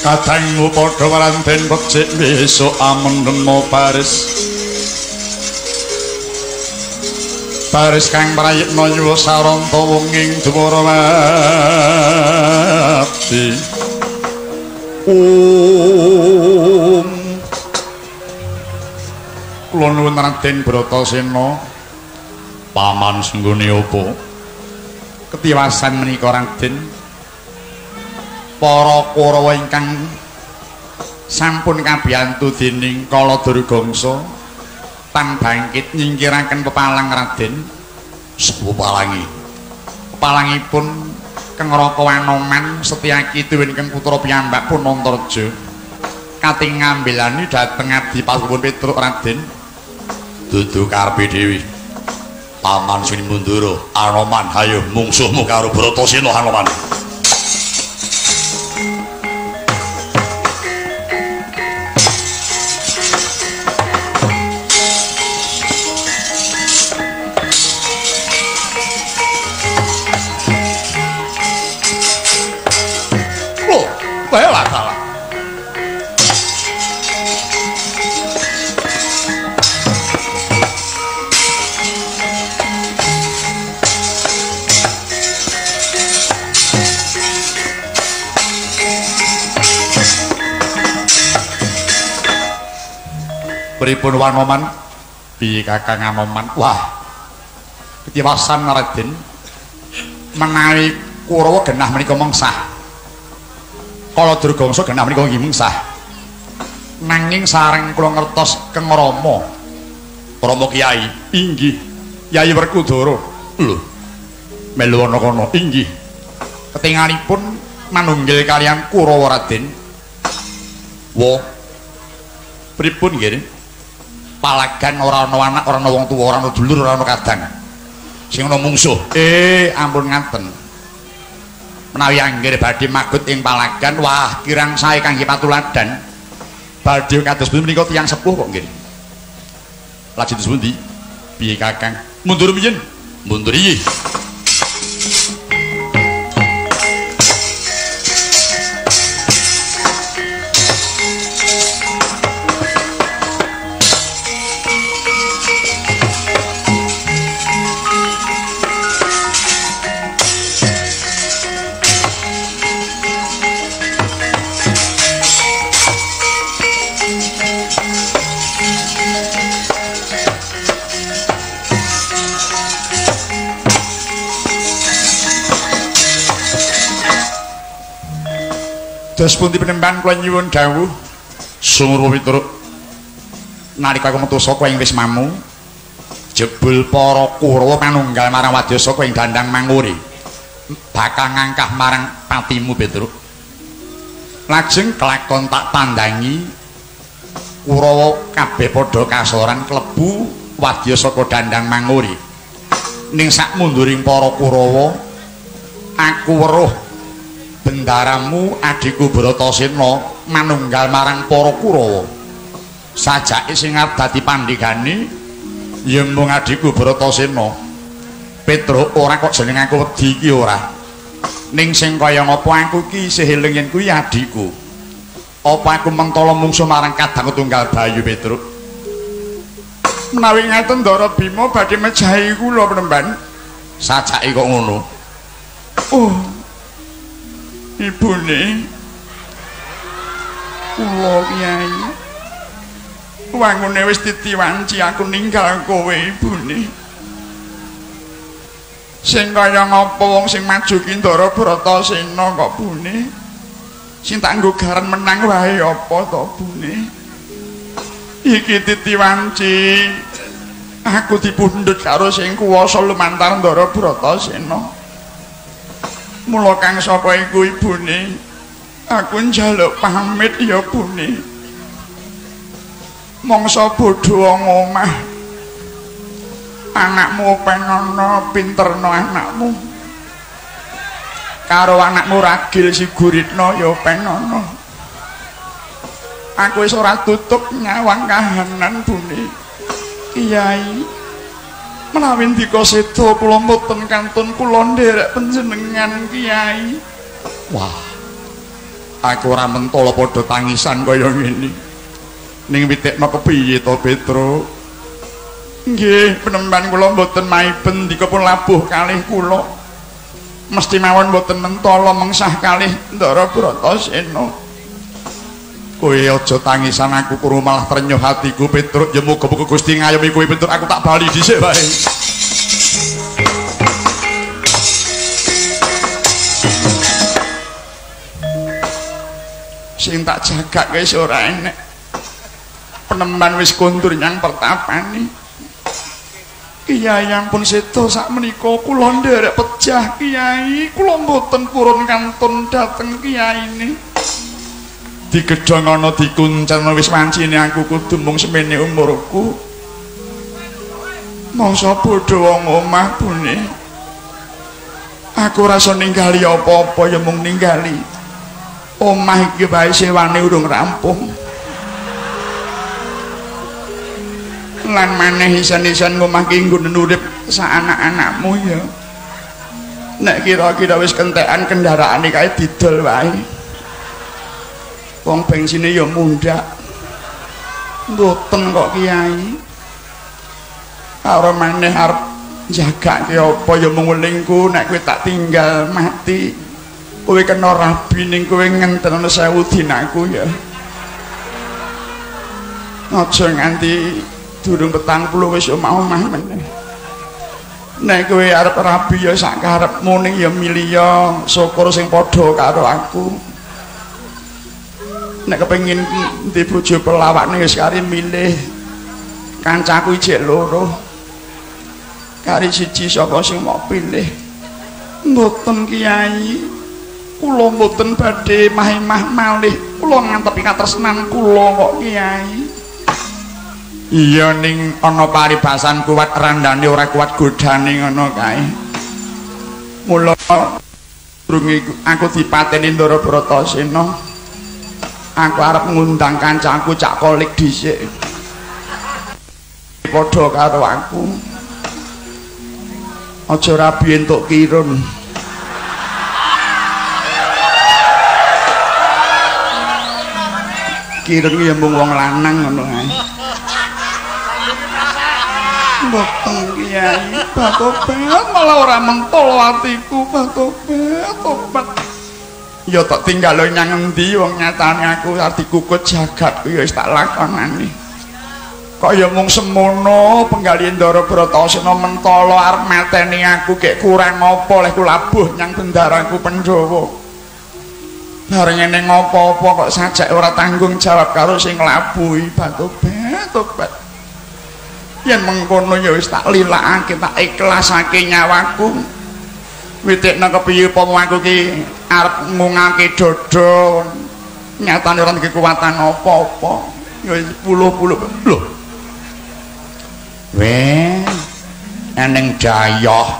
kadangmu padha waranten becik besok amenemo baris. Baris kang prayitna nyuwun saranta wenging dwara mati Om Kula nuwun Raden Bratasena paman senggone apa ketiwasan menika Raden para Kurawa ingkang sampun kabiyantu dening Kala Durgangsa tan bangkit nyingkiraken pepalang Raden sepuh palangi. Pepalangipun keng Raka Wanoman Setyaki keng putra piyambak pun Antarja kating ngambilani dhateng adi pasupun Petruk Raden dudu karepe dhewe paman sing mundur Anoman hayo mungsuhmu karo Bratasena Anoman Pripun Wanoman? Piye Kakang Anoman? Wah. Ketiwasan Raden menawi Kurawa genah menika mengsah. Kala Durgangsa genah menika nggih mengsah. Nanging sareng kula ngertos Keng Rama. Rama Kyai, inggih. Yai Werkudara. Lho. Melu ana kono, inggih. Ketingalipun manunggil kalian Kurawa Raden. Wo. Pripun nggih? Palagan ora ana anak, ora ana wong tuwa, ora ana dulur, ora ana kadang. Sing ana mungsuh. Eh, ampun ngaten. menawi anggere badhe magut ing palagan wah kirang sae kangge patuladan badhe kados pundi menika tiyang sepuh kok nggih lajeng pundi piye kakang mundur piyen mundur iki Dos pundi penemban kula nyuwun dawuh. Sumur piturut nalika aku metu saka ing wismamu jebul para Kurawa manunggal marang Wadyasaka ing dandang manguri bakal ngangkah marang patimu Petruk lajeng kelakon tak tandangi Kurawa kabeh padha kasoran klebu Wadyasaka dandang manguri ning sak munduring para Kurawa aku weruh bendaramu adikku Bratasena manunggal marang para Kurawa. Sajake sing arep dadi pandhigane ya mung adikku Bratasena. Petruk ora kok jeneng aku wedi iki ora. Ning sing kaya ngapa aku iki isih eling yen kuwi adikku. Apa aku mentala mungsuh marang kadang tunggal Bayu Petruk? Menawi ngaten Ndara Bima badhe mejahi kula penemban. Sajake kok ngono. Oh, ibune. Kula kyai. Wangune wis titiwanci aku ninggal kowe ibune. Sing kaya ngapa wong sing maju ki Ndara Bratasena kok bune sing tak nggo garan menang wae apa to bune iki titiwanci. Aku dipundhut karo sing kuwasa lumantar Ndara Bratasena Mula kang sapa iku ibune? Aku njaluk pamit ya bune. Mongso bodho omah. Anakmu penono pinterno anakmu. Karo anakmu ragil si Guritno ya penono. Aku wis ora tutup nyawang kahanan bune. Kiai. Menawi ndika seda kula mboten kantun kula nderek panjenengan Kiai. Wah. aku ora mentala padha tangisan kaya ngene ning witekno kepiye to Petro nggih penemban kula mboten maiben dikepun labuh kalih kula mesti mawon mboten mentala mengsah kalih Ndara Bratasena kowe aja tangisan aku kuru malah trenyuh hatiku Petruk. Ya muga-muga Gusti ngayomi kowe Petruk. Aku tak bali dhisik wae sing tak jaga guys ora enek. Peneman wis kundur nyang pertapane Kiai ampun sedo sak menika kula nderek pejah Kiai. Kula mboten purun kantun dateng Kiai digedhong ana dikuncen wis wancine aku kudu mung semene umurku. Mongso bodho wong omah bune. Aku rasa ninggali apa-apa ya mung ninggali. Omah iki wae sewane urung rampung. Lan maneh isan-isan omah ki nggon urip sak anak-anakmu ya. Nek kira-kira wis kentekan kendaraane kae didol wae wong bensine ya mundhak mboten kok kiai. Karo maneh arep jagake apa ya mung welingku nek kowe tak tinggal mati. Kowe kena rabi ning kowe ngenten sewu dinaku ya. Aja nganti durung petang puluh wis omah-omah meneh. Nek kowe arep rabi ya sak karepmu ning ya milih syukur sing padha karo aku nek kepengin di bojo pelawakne wis kari milih kancaku ijek loro. Kari siji sapa sing mau pilih. Mboten kiai. Kula mboten badhe mah-mah malih. Kula ngantepi katresnan kula kok kiai. Iya ning ana paribasan kuat randane ora kuat godane ngono kae mula durunge aku dipateni Ndara Bratasena aku arep ngundang kancaku cak kolik dhisik. Padha karo aku. Aja rabi entuk kirun. Kirun ya mung wong lanang ngono ae. Mboten kiai, batobat malah ora mentol atiku batobat, tobat. Ya tak tinggal lo nyang endi wong nyatane aku arti kukut jagat. Ya wis tak lakonane kok ya mung semono penggalian Ndara Bratasena mentala arep mateni aku kek kurang apa leh kulabuh nyang bendaraku Pandhawa. Bareng ngene ngopo-opo kok sajak ora tanggung jawab karo sing nglabuhi batobat tobat yen mengkono ya wis tak lilakake tak ikhlasake nyawaku. Witikna kepiye upama aku ki arep ngungake dodo. Nyatane ora kekuatan apa-apa. Ya puluh-puluh. Lho weh eneng jayoh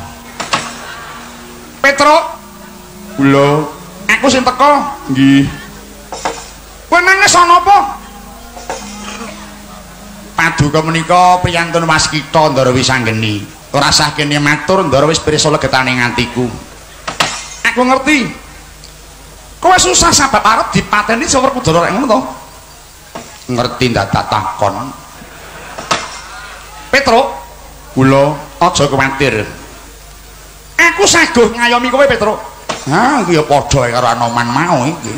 Petro. Lho. Aku sing teko. Nggih. Kowe nangis ana apa? Paduka menika priyantun waskita ndara wisanggeni ora sah kene matur ndara wis pirsa legetane ngantiku. Aku ngerti kowe susah sabab arep dipateni sawur kudara rek ngono to? Ngerti ndak takon Petro kula aja kuwatir aku saguh ngayomi kowe Petro. Ha iki ya padha karo Anoman mau iki.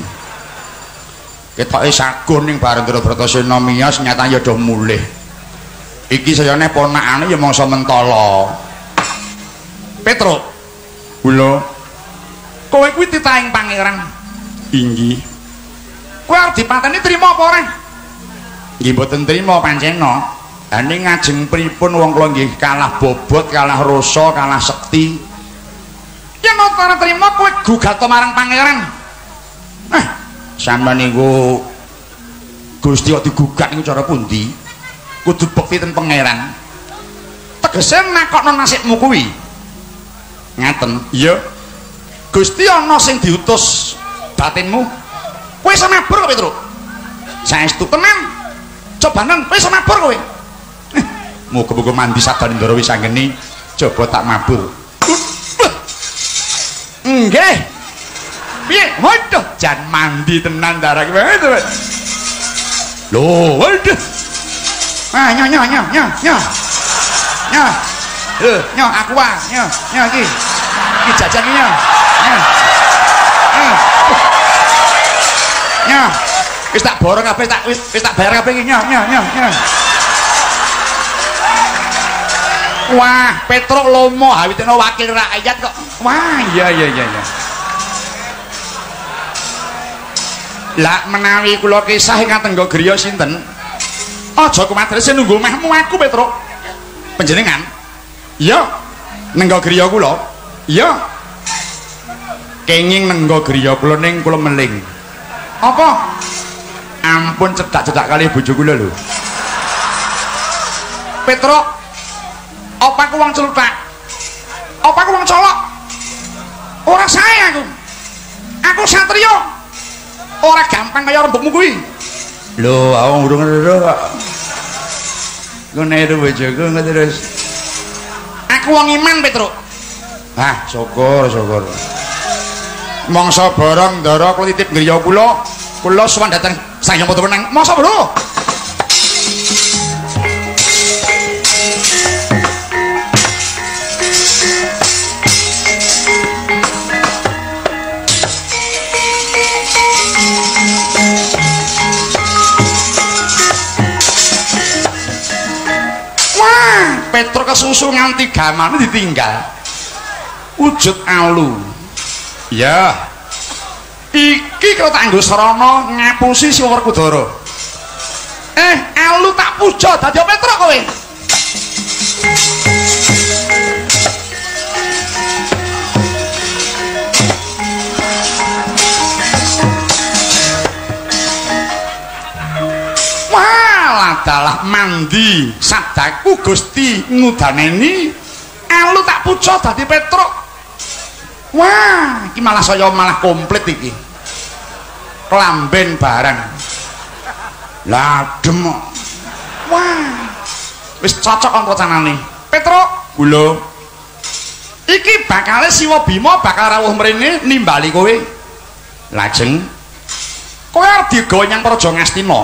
Ketoke saguh ning bareng Bratasena miyos nyatane ya do mulih. Iki sayane ponakane ya mangsa mentala. Petro. Kula kowe kuwi titahing pangeran inggih. Kowe arep dipateni trima apa ora? Nggih mboten trima pancena ane ngajeng pripun wong kula nggih? Kalah bobot kalah rasa kalah sekti. Yen ora trima kowe gugat marang pangeran. Eh sampeyan niku Gusti kok digugat niku cara pundi? Kudu bukti ten pangeran. Tegese nakokno nasibmu kuwi. Ngaten. Iya. Gusti ana sing diutus batinmu. Kowe samabur kok Petro saestu tenan. Cobanen kowe samabur kowe? Eh, muga-muga mandi sabane ndara wis anggeni coba tak mabur. Nggih. Piye? Waduh jan mandi tenan darah banget lho waduh. Ah nyo nyo nyo nyo nyo. Nyo. Lho nyo aku ah. Nyo nyo iki. Iki jajan nyo. Nyo nyo wis tak borong kabeh tak wis tak bayar kabeh iki nyo nyo nyo nyo Wah, Petruk lomo hawiteno wakil rakyat kok. Wah, iya iya iya iya. Lah menawi kula kisah ingkang tenggo griya sinten? Aja sing nunggu omahmu aku Petruk. Panjenengan? Iya. Nenggo griya kula. Iya. Kenging nenggo griya kula ning kula meling. Apa? Ampun cedak-cedak kali bojo kula lho. Petruk apa aku wong celutak apa aku wong colok. Ora saya aku. Aku satrio. Ora gampang kaya rembukmu kuwi. Lho aku urung ngeru kok ngene itu bojoku terus. Aku wong iman Petro ah syukur syukur mongso borong ndara kula titip griya kula kula sowan dateng sang yang foto menang mongso bro Petro kesusu nganti gamane ditinggal. Wujud alu. Ya. Iki kok tak nggo srana ngapusi si Werkudara. Eh, alu tak puja dadi Petro kowe. adalah mandi sadaku Gusti ngudaneni elu tak pucuk dadi Petruk wah iki malah saya malah komplit iki. Kelamben barang. Ladem wah. Wis cocok apa canane Petruk kula iki bakale Siwa Bima bakal rawuh mrene nimbali kowe. Lajeng. Kowe arep digawa nyang Praja Ngastina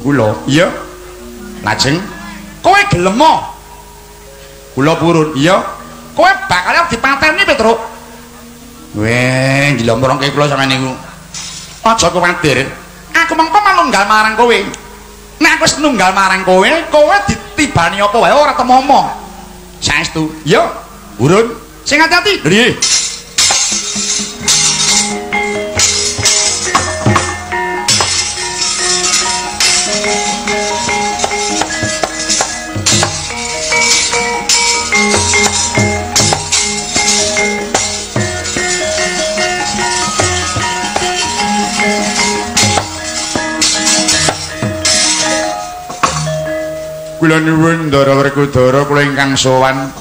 kula iya. Lajeng. Kowe gelem mo? Kula purun. Iya. Kowe bakal dipateni Petruk. Weh, gila mrongke kula sampeyan niku. Aja kuwatir. Aku mengko manunggal marang kowe. Nek aku wis nunggal marang kowe, kowe ditibani apa wae ora temomo. Saestu. Iya. Urun. Sing ati-ati. Nggih. Kula nuwun Ndara Werkudara kula ingkang sowan.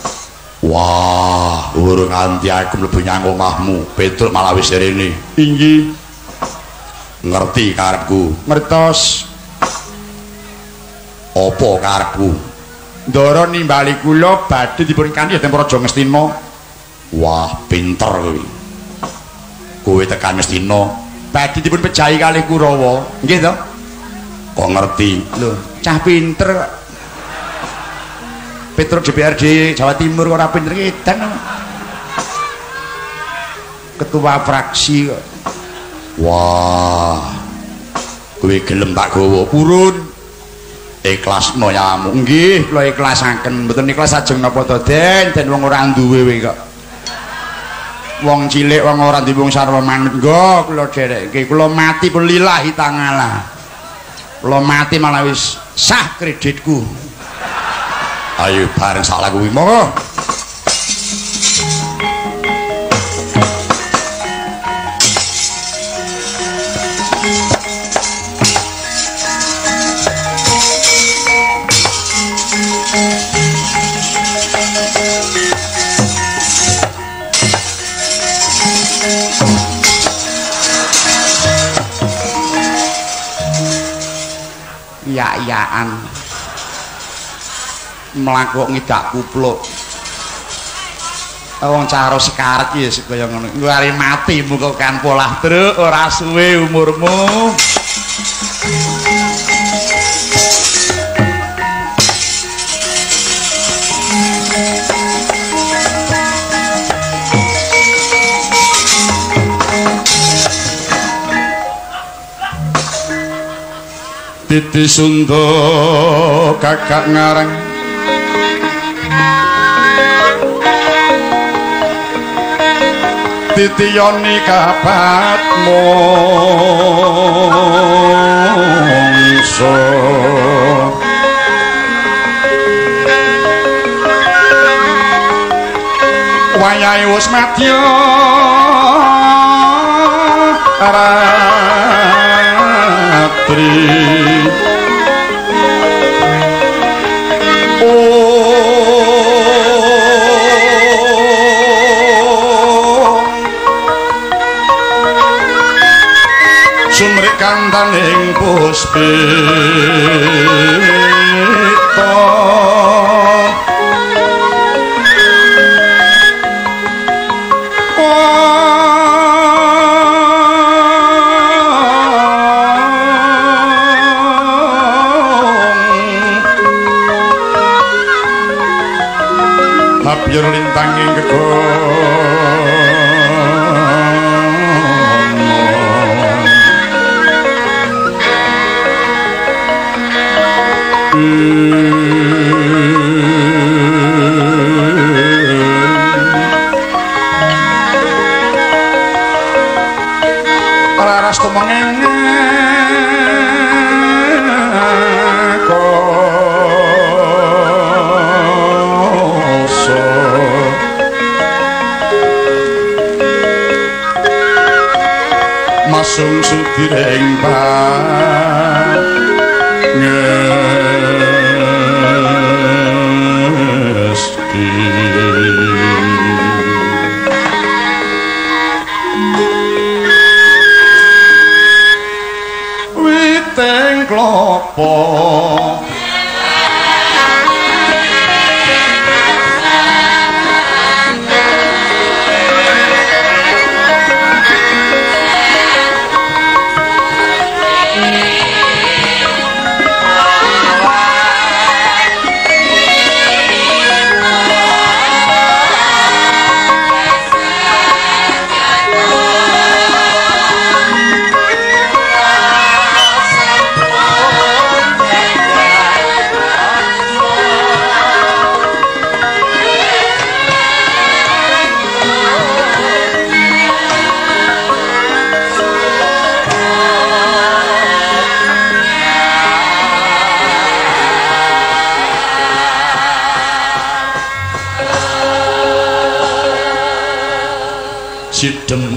Wah, urung nganti aku mlebu nyang omahmu, Petruk malah wis rene. Inggih. Ngerti karepku. Ngertos. Apa karepku? Ndara nimbali kula badhe dipun kanthi dhateng Praja Ngastina. Wah, pinter kowe. Kowe tekan Ngastina, badhe dipun pejahi kalih Kurawa. Nggih to? Kok ngerti? Lho, cah pinter kok. Petro DPRD Jawa Timur ora pinter edan. Ketua fraksi kok. Wah. Kowe gelem tak gawa purun. Ikhlas no yamu. Nggih, kula ikhlasaken. Mboten ikhlas ajeng napa to, Den? Den wong ora duwe kowe kok. Wong cilik wong ora duwe wong sarwa manut. Nggo kula derekke. Kula mati pun lillahi ta'ala. Kula mati malah wis sah kreditku. Ayo bareng sak lagu monggo. Ya-yaan mlaku ngidak kupluk. Wong cara sekaret iki kaya ngono. Nglari mati muga kan polah truk ora suwe umurmu. Titi Sunda kakak ngarang titiyoni kapat mongso wayahe wis madya ratri kantaning puspita Habiar direng ba.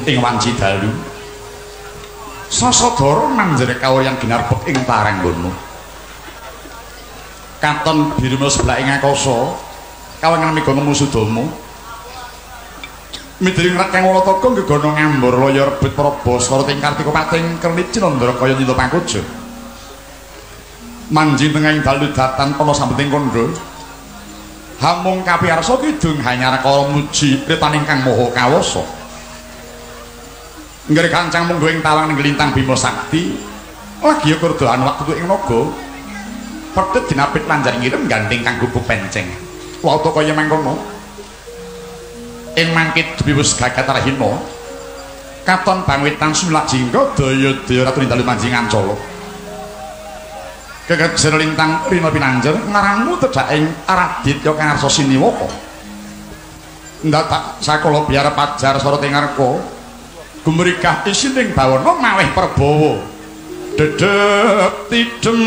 Ing wanci dalu. Sasadara manjere kawuyan ginarbek ing paranggono. Katon biruna sebelah ing akasa kawengan migono musudama midring rekeng walataka gegono ngambur loya rebut praba swara ing kartika pating kerlit cinandra kaya nyinta pangkoja manjing tengahing dalu datan ana sambeting kandha. Hamung kapiarsa kidung hanyar kala muji kritaning kang maha kawasa Ngger kancang mung ing tawang ning lintang Bima Sakti. Lagi ya kurdoan waktu ing naga. Pedhet dinapit lanjar ngirim gandeng kang gubuk penceng. Waktu kaya mangkono. Ing mangkit biwus gagat rahina. Katon bangwitan sulak jingga daya-daya ratu nindalu manjing ancala. Keget lintang rina pinanjer ngarangmu tedhak ing Araditya kang arsa siniwaka. Ndak biar pajar sora tingarko. Gumrikah isining bawana maweh prabawa dedep tidem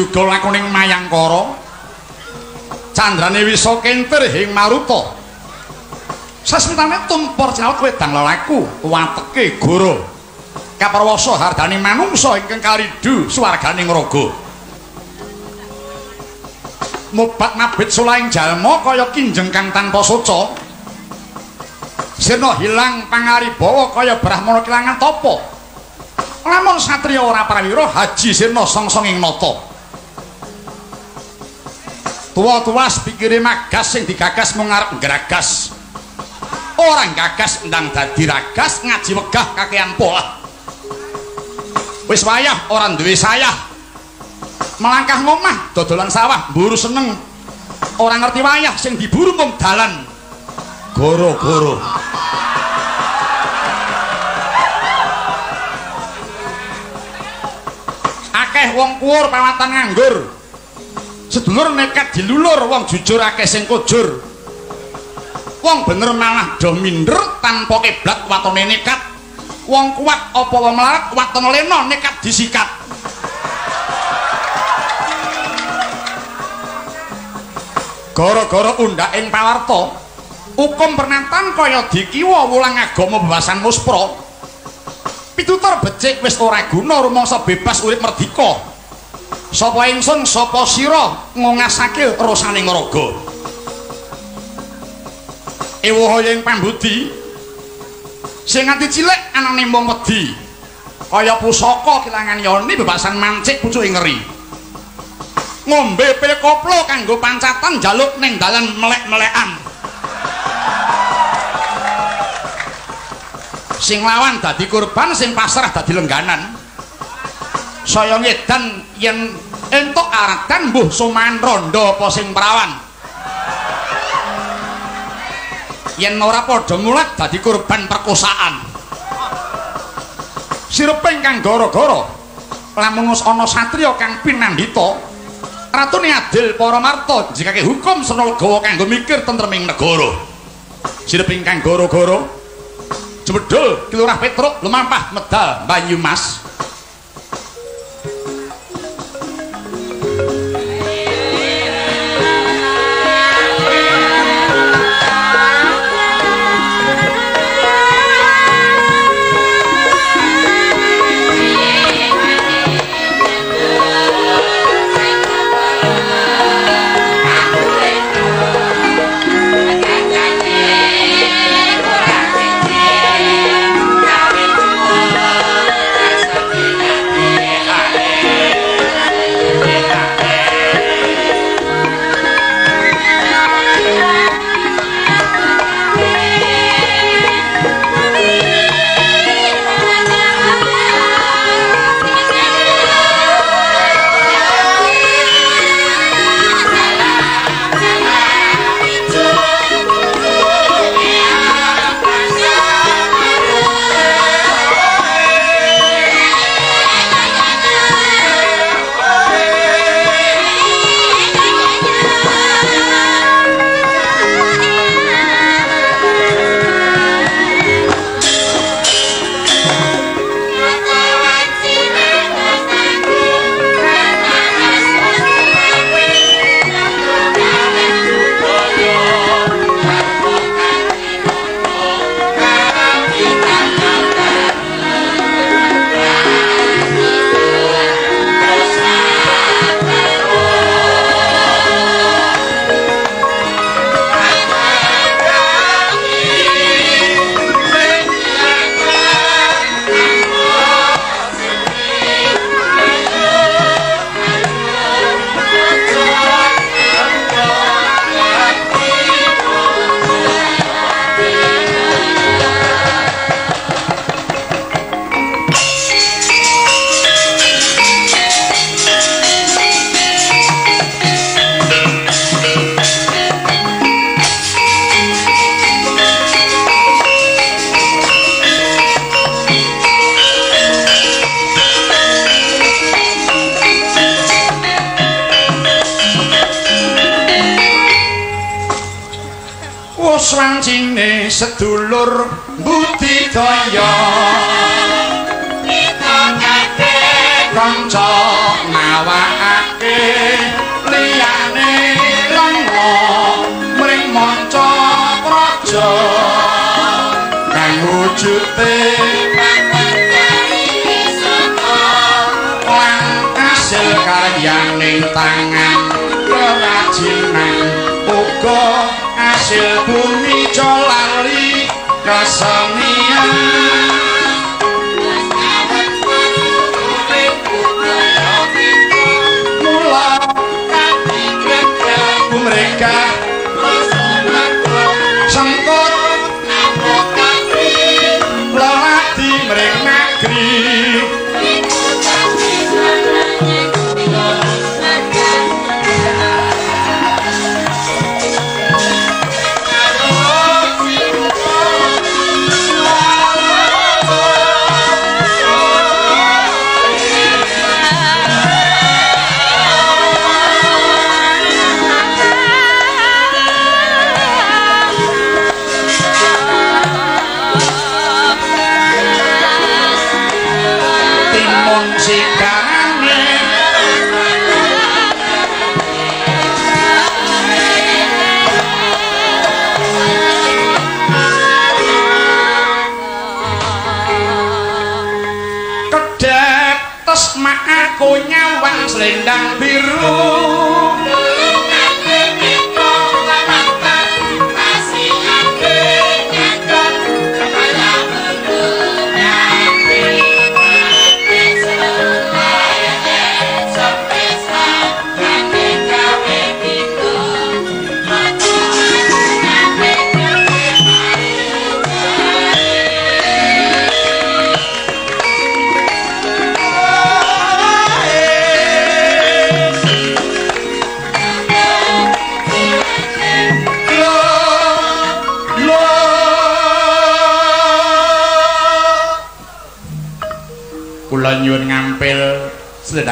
juga lakuning mayangkara candrane wisa kentir ing maruta. Sasmitane tumpur caut wedang lelaku wateke goro. Kaperwasa hardane manungsa ingkang kalidu swarganing raga mubat mabit sulaing jalma kaya kinjeng kang tanpa soca sirna hilang pangaribawa kaya brahmana kelangan topo lamun satriya ora prawira haji sirna songsonging nata tuwa-tuwas pikire magas sing digagas mung arep ngragas. Ora gagas ndang dadi ragas ngaji wegah kakean pola. Wis wayah ora duwe sayah. Melangkah ngomah dodolan sawah mburu seneng. Ora ngerti wayah sing diburu mung dalan. Goro-goro. Akeh wong kuwur pawatan nganggur sedulur nekat dilulur wong jujur akeh sing kujur. Wong bener malah do minder tanpa keblat watone nekat. Wong kuat apa wong melarat waton leno nekat disikat. Gara-gara undak ing pawarta hukum pernatan kaya dikiwa wulang agama bebasan muspro. Pitutur becik wis ora guna rumangsa bebas urip merdika sapa ingsun sapa sira ngongasake rasaning raga ewuhaya ing pambudi. Sing nganti cilik anane mbong wedi. Kaya pusaka kilangan yoni bebasan mancik pucuke ngeri. Ngombe pil koplo kanggo pancatan jaluk ning dalan melek-melekan. Sing lawan dadi kurban sing pasrah dadi lengganan saya ngedan yen entuk aratan mbuh suman rondo apa sing perawan. Yen ora padha mulat dadi kurban perkosaan. Sireping kang gara-gara lamun ana satriya kang pinandhita ratune adil para marta jikake hukum sena legawa kanggo mikir tentreming negara. Sireping kang gara-gara Jebedul Kilurah Petruk lumampah medal Banyumas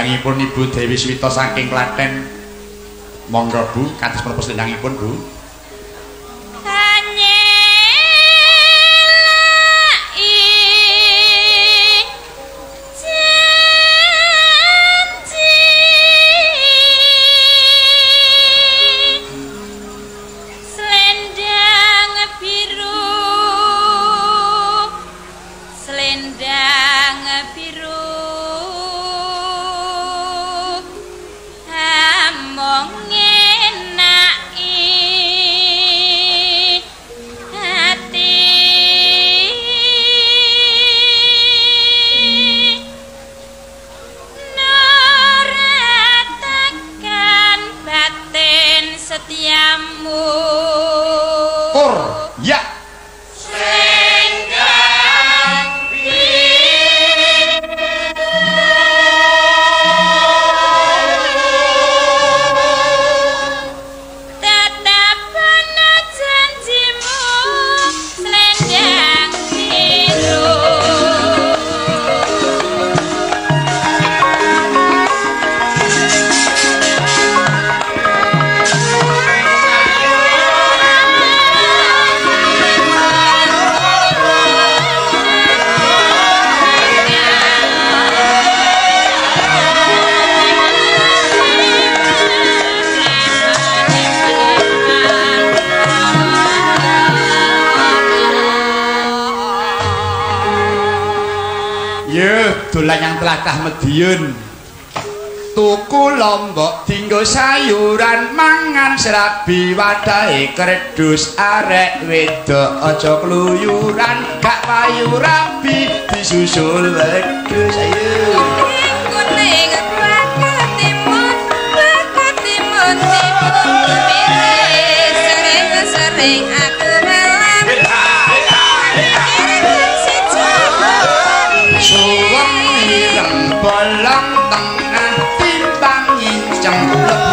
selendangipun Ibu Dewi Swita saking Klaten. Monggo Bu, kados menapa selendangipun Bu? Serabi wadahe kredus arek wedok aja kluyuran gak payu rabi disusul wedus ayo. Kuning kuat timun kuat timun sering aku bolong tengah timbang nginceng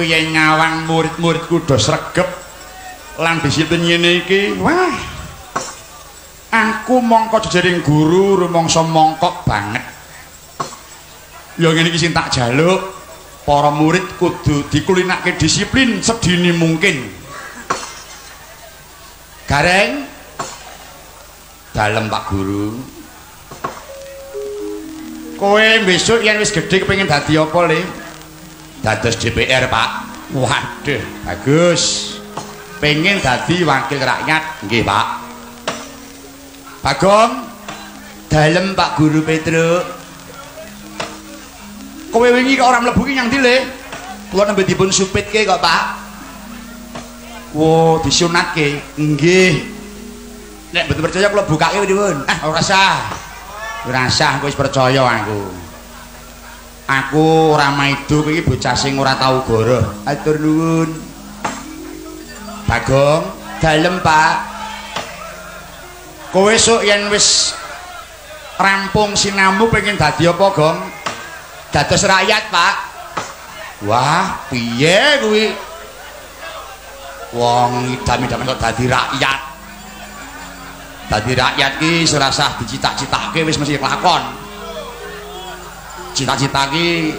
aku yen nyawang murid-muridku do sregep lan disiplin ngene iki. Wah. Aku mongko jejaring guru rumangsa mongkok banget. Ya ngene iki sing tak jaluk. Para murid kudu dikulinake disiplin sedini mungkin. Gareng. Dalem Pak Guru. Kowe besok yen wis gedhe kepengin dadi apa, Le? Dados DPR Pak. Waduh. Bagus. Pengen dadi wakil rakyat. Nggih Pak. Bagong dalem Pak Guru Petro kowe wingi kok ora mlebu ki nyang ndi le? Kula nembe dipun supitke kok Pak. Wo disunatke. Nggih. Nek betul percaya kula bukake dipun. Ah ora usah ora usah wis percaya aku aku ora maido iki bocah sing ora tau goroh atur nuwun. Bagong. Dalem Pak. Kowe sok yen wis rampung sinamu pengen dadi apa Gong? Dados rakyat Pak. Wah piye kuwi? Wong idam-idam kok dadi rakyat. Dadi rakyat ki serasah dicita-citake wis mesti lakon cita-cita ki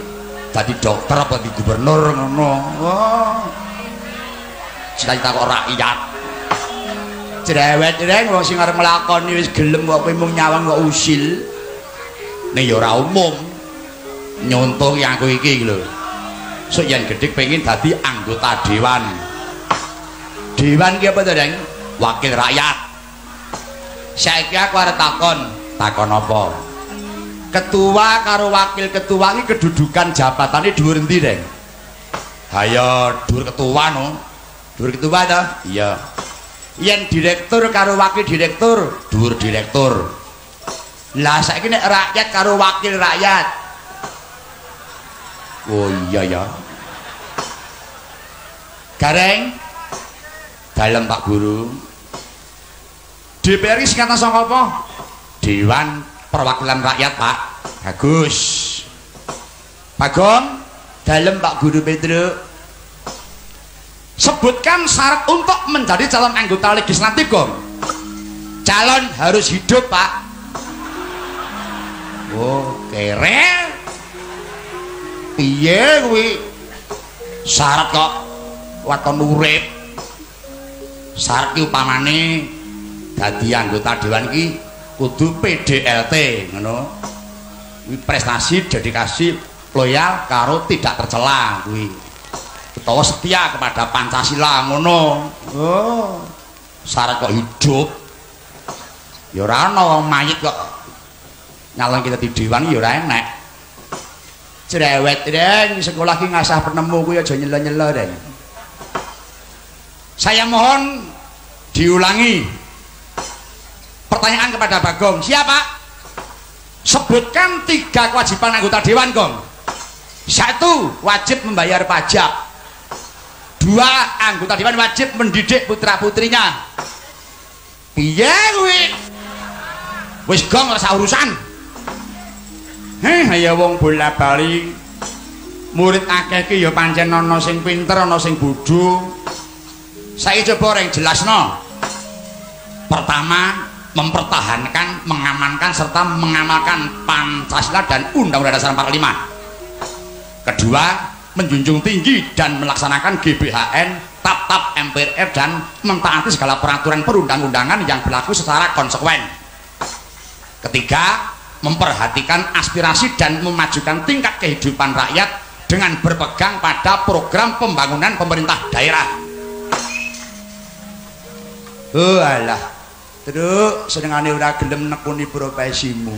dadi dokter apa di gubernur ngono. Oh. cita-cita kok rakyat. Cerewet reng wong sing arep nglakoni wis gelem kok kowe mung nyawang kok usil. Ning ya ora umum. Nyontoh yang aku iki lho. Sok yen gedhe pengen dadi anggota dewan. Dewan ki apa to reng wakil rakyat. Saiki aku arep takon. Takon apa ketua karo wakil ketua ini kedudukan jabatannya dhuwur endi, Deng? Hayo dhuwur ketua no. Dhuwur ketua ta? Iya. Yen direktur karo wakil direktur, dhuwur direktur. Lah saiki nek rakyat karo wakil rakyat. Oh iya ya. Gareng. Dalam Pak Guru. DPR iki singkatan saka apa? Dewan perwakilan rakyat Pak. Bagus. Bagong dalam Pak Guru Pedro. Sebutkan syarat untuk menjadi calon anggota legislatif Gong. Calon harus hidup Pak. Oh kere iya kuwi? Syarat kok waton urip. Syarat ki upamane dadi anggota dewan ki kudu PDLT ngono. Kuwi prestasi dedikasi loyal karo tidak tercela kuwi. Utawa setia kepada Pancasila ngono. Oh syarat kok hidup. Ya ora ana wong mayit kok nyalon kita di dewan ya ora enek. Cerewet deng sekolah ki ngasah penemu kuwi aja nyela-nyela deng saya mohon diulangi pertanyaan kepada Bagong siapa? sebutkan tiga kewajiban anggota Dewan Gong. Satu wajib membayar pajak. Dua anggota Dewan wajib mendidik putra putrinya iya kuwi? Wis gong rasa urusan. Heh ya wong bola bali murid akeh ki ya pancen ana sing pinter ana sing bodho. Saiki coba reng jelasno. Pertama mempertahankan, mengamankan serta mengamalkan Pancasila dan Undang-Undang Dasar 45. Kedua, menjunjung tinggi dan melaksanakan GBHN, tap-tap MPRF dan mentaati segala peraturan perundang-undangan yang berlaku secara konsekuen. Ketiga, memperhatikan aspirasi dan memajukan tingkat kehidupan rakyat dengan berpegang pada program pembangunan pemerintah daerah. Oh alah, Truk senengane ora gelem nekuni profesimu.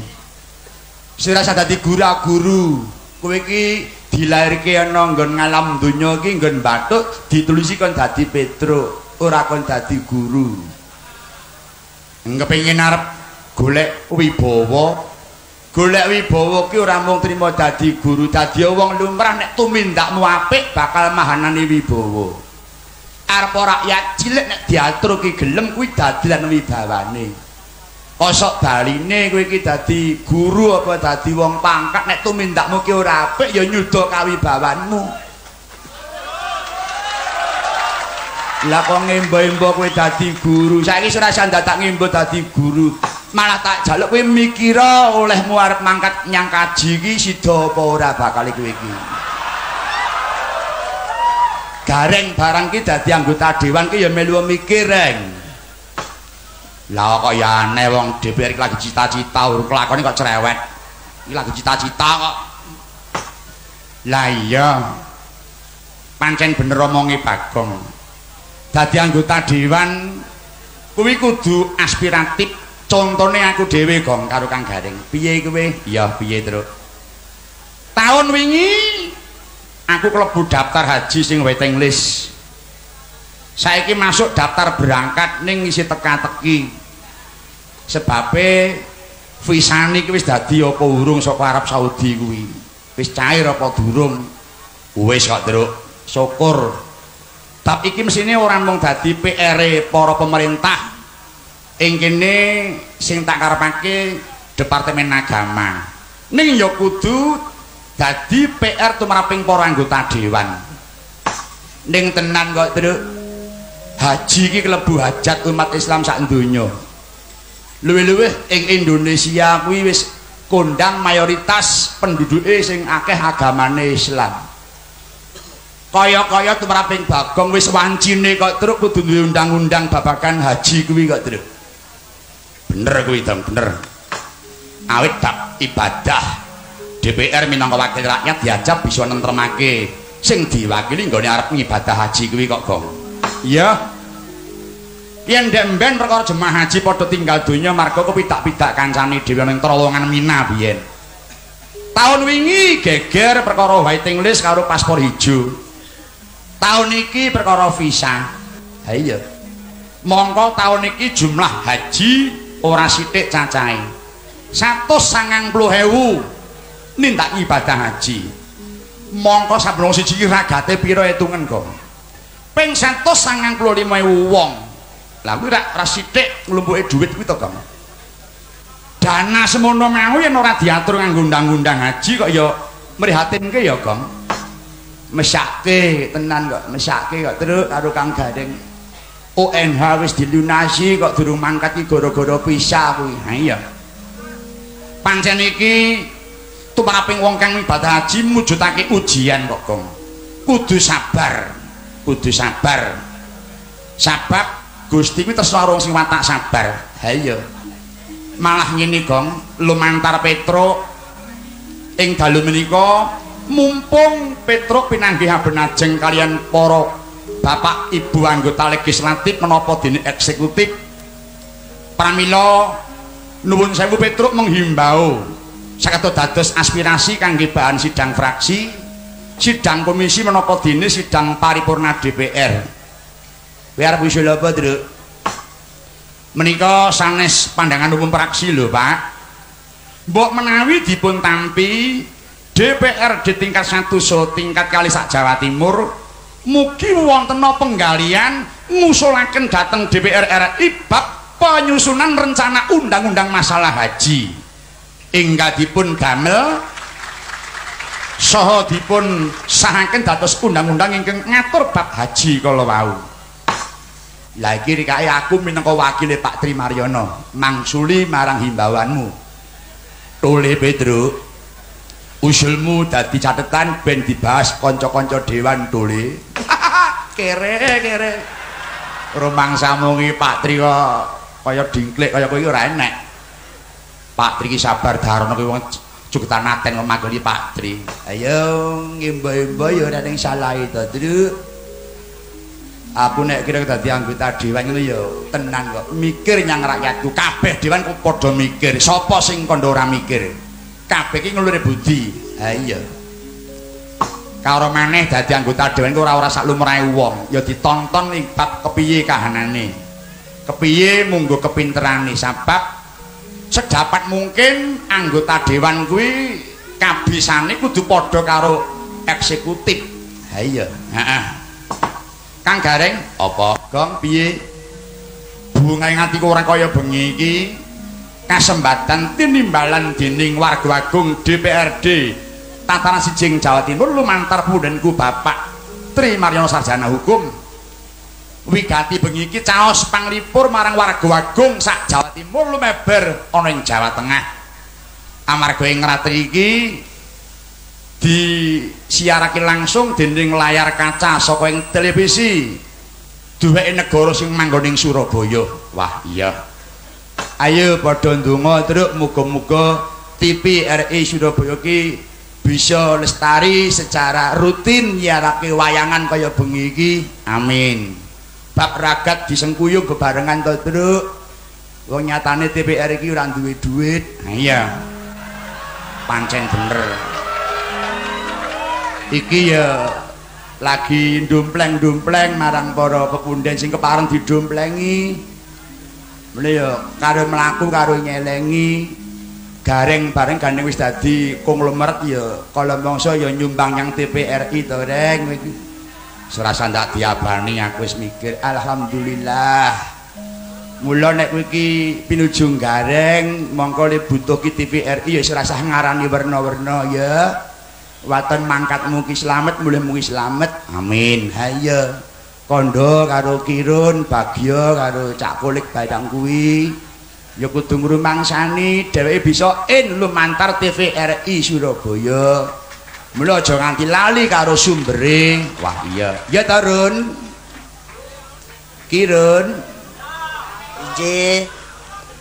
Sira dadi guru-guru. Kowe iki dilairke ana nggon ngalam donya iki nggon batuk ditulisi kon dadi Petro, ora kon dadi guru. Kepengin arep golek wibawa. Golek wibawa ki ora mung trima dadi guru, dadi wong lumrah nek tumindakmu apik bakal mahanani wibawa. arep rakyat cilik nek diatur ki gelem kuwi dadilan wibawane. Kosok baline kowe iki dadi guru apa dadi wong pangkat nek tumindakmu ki ora apik ya nyuda kawibawanmu. Lah kok ngembo-embo kowe dadi guru? Saiki wis rasa ndadak ngembo dadi guru. Malah tak jaluk kowe mikira olehmu arep mangkat nyang kaji iki sida apa ora bakal kowe iki. Gareng barang ki dadi anggota dewan ki ya melu mikir, Reng. Lah kok ya aneh wong DPR lagi cita-cita urung kelakone kok cerewet. Iki lagi cita-cita kok. Lah iya. Pancen bener omongi Bagong. dadi anggota dewan kuwi kudu aspiratif contone aku dhewe gong karo Kang Garing piye kowe iya piye terus tahun wingi aku klebu daftar haji sing waiting list saiki masuk daftar berangkat ning isi teka-teki. Sebabe visane iki wis dadi apa urung saka Arab Saudi kuwi. Wis cair apa durung? Wis kok terus syukur. Bab iki mesine ora mung dadi PR para pemerintah. Ing kene sing tak karepake Departemen Agama. Ning ya kudu dadi PR tumraping para anggota dewan. Ning tenan kok, Truk. Haji iki kelebu hajat umat Islam sak donya. Luwih-luwih ing Indonesia kuwi wis kondang mayoritas penduduke sing akeh agamane Islam. kaya-kaya tumraping Bagong wis wancine kok terus kudu undang-undang babakan haji kuwi kok terus. Bener kuwi, Dong, bener. Awit bab ibadah DPR minangka wakil rakyat diajak bisa nentremake sing diwakili nggone arep ngibadah haji kuwi kok, Gong. Iya. Yen demben perkara jemaah haji padha tinggal donya marga kepidak-pidak kancane dhewe ning terowongan Mina biyen. Tahun wingi geger perkara waiting list karo paspor hijau. tahun iki perkara visa ha iya mongko tahun iki jumlah haji ora sithik cacahe 190.000 nindak ibadah haji. Mongko saben wong siji ragate pira etungen kok. Ping 195.000 wong. Lah kuwi ora sithik nglumpuke dhuwit kuwi to Kang? Dana semono mau yen ora diatur nganggo undang-undang haji kok ya mrihatinke ya Kang? Mesake tenan kok mesake kok terus karo Kang Gading ONH wis dilunasi kok durung mangkat iki gara-gara pisah kuwi. Ha iya. Pancen iki tumaraping wong kang ibadah haji mujudake ujian kok Kong kudu sabar kudu sabar. Sabab Gusti kuwi tresna wong sing watak sabar. Ha iya. Malah ngene Gong lumantar Petro ing dalu menika mumpung Petruk pinanggih abenajeng kalian para bapak ibu anggota legislatif menapa dene eksekutif. Pramila nuwun sewu Petruk menghimbau sakata dados aspirasi kangge bahan sidang fraksi sidang komisi menapa dene sidang paripurna DPR biar usul apa Truk menika sanes pandangan umum fraksi lho Pak. Mbok menawi dipun tampi DPR di tingkat satu so tingkat kali sak Jawa Timur mugi wonten penggalian ngusulaken dateng DPR RI bab penyusunan rencana undang-undang masalah haji hingga dipun gamel soho dipun sahaken dados undang-undang ingkang ngatur bab haji kalau wau. Lagi rikai aku minangka wakil Pak Tri Mariono mangsuli marang himbauanmu tole Pedro usulmu dadi catetan ben dibahas kanca-kanca dewan tuli kere kere. Rumang samungi Pak Tri kok kaya dingklik kaya kowe ora enek Pak Tri sabar darono kuwi wong cukutan naten kok magoni Pak Tri ayo ngimba-imba ya ora ning salah to Dru aku nek kira dadi anggota dewan ngono ya tenan kok. Mikir nyang rakyatku. Kabeh dewan kok padha mikir. Sapa sing kandha ora mikir? Kabeh iki nglure budi. Ha iya. Karo maneh dadi anggota dewan ora ora sak lumrahe wong, ya ditonton bab kepiye kahanane. Kepiye munggo kepinterane sebab sedapat mungkin anggota dewan kuwi kabisane kudu padha karo eksekutif. Ha iya. Heeh. Kang Gareng, apa? Gong piye? Bungae ngatiku ora kaya bengi iki. kasembatan tinimbalan dening warga agung DPRD tataran sijing Jawa Timur lumantar pundhenku Bapak Tri Mariono Sarjana Hukum wigati bengi iki caos panglipur marang warga Wagung sak Jawa Timur lumeber ana ing Jawa Tengah. Amarga ing ratri iki disiarake langsung dening layar kaca saka ing televisi duweke negara sing manggon ing Surabaya. Wah, iya. Ayo padha ndonga truk muga-muga TV RI Surabaya ki bisa lestari secara rutin nyiarake wayangan kaya bengi iki. Amin. Bab ragat disengkuyung bebarengan to, Truk. Wong nyatane TPR iki ora duwe duit. Nah, iya. Pancen bener. Iki ya lagi ndumpleng-ndumpleng marang para pepunden sing kepareng didumplengi. Mene ya karo mlaku karo nyelengi gareng bareng gandeng wis dadi konglomerat ya kala mangsa ya nyumbang yang TPRI to reng iki. Serasa ndak diabani aku wis mikir alhamdulillah. Mula nek kowe iki pinuju gareng mongko le butuh ki TPRI ya serasa ngarani werna-werna ya. Waton mangkatmu ki slamet mulihmu ki slamet. Amin. Ha iya. Kondo karo Kirun, Bagya karo Cak Kulik Badang kuwi. Ya kudu ngrumangsani dheweke bisa in lumantar TVRI Surabaya. Mula aja nganti lali karo sumbere. Wah iya. Ya Tarun. Kirun, Injih.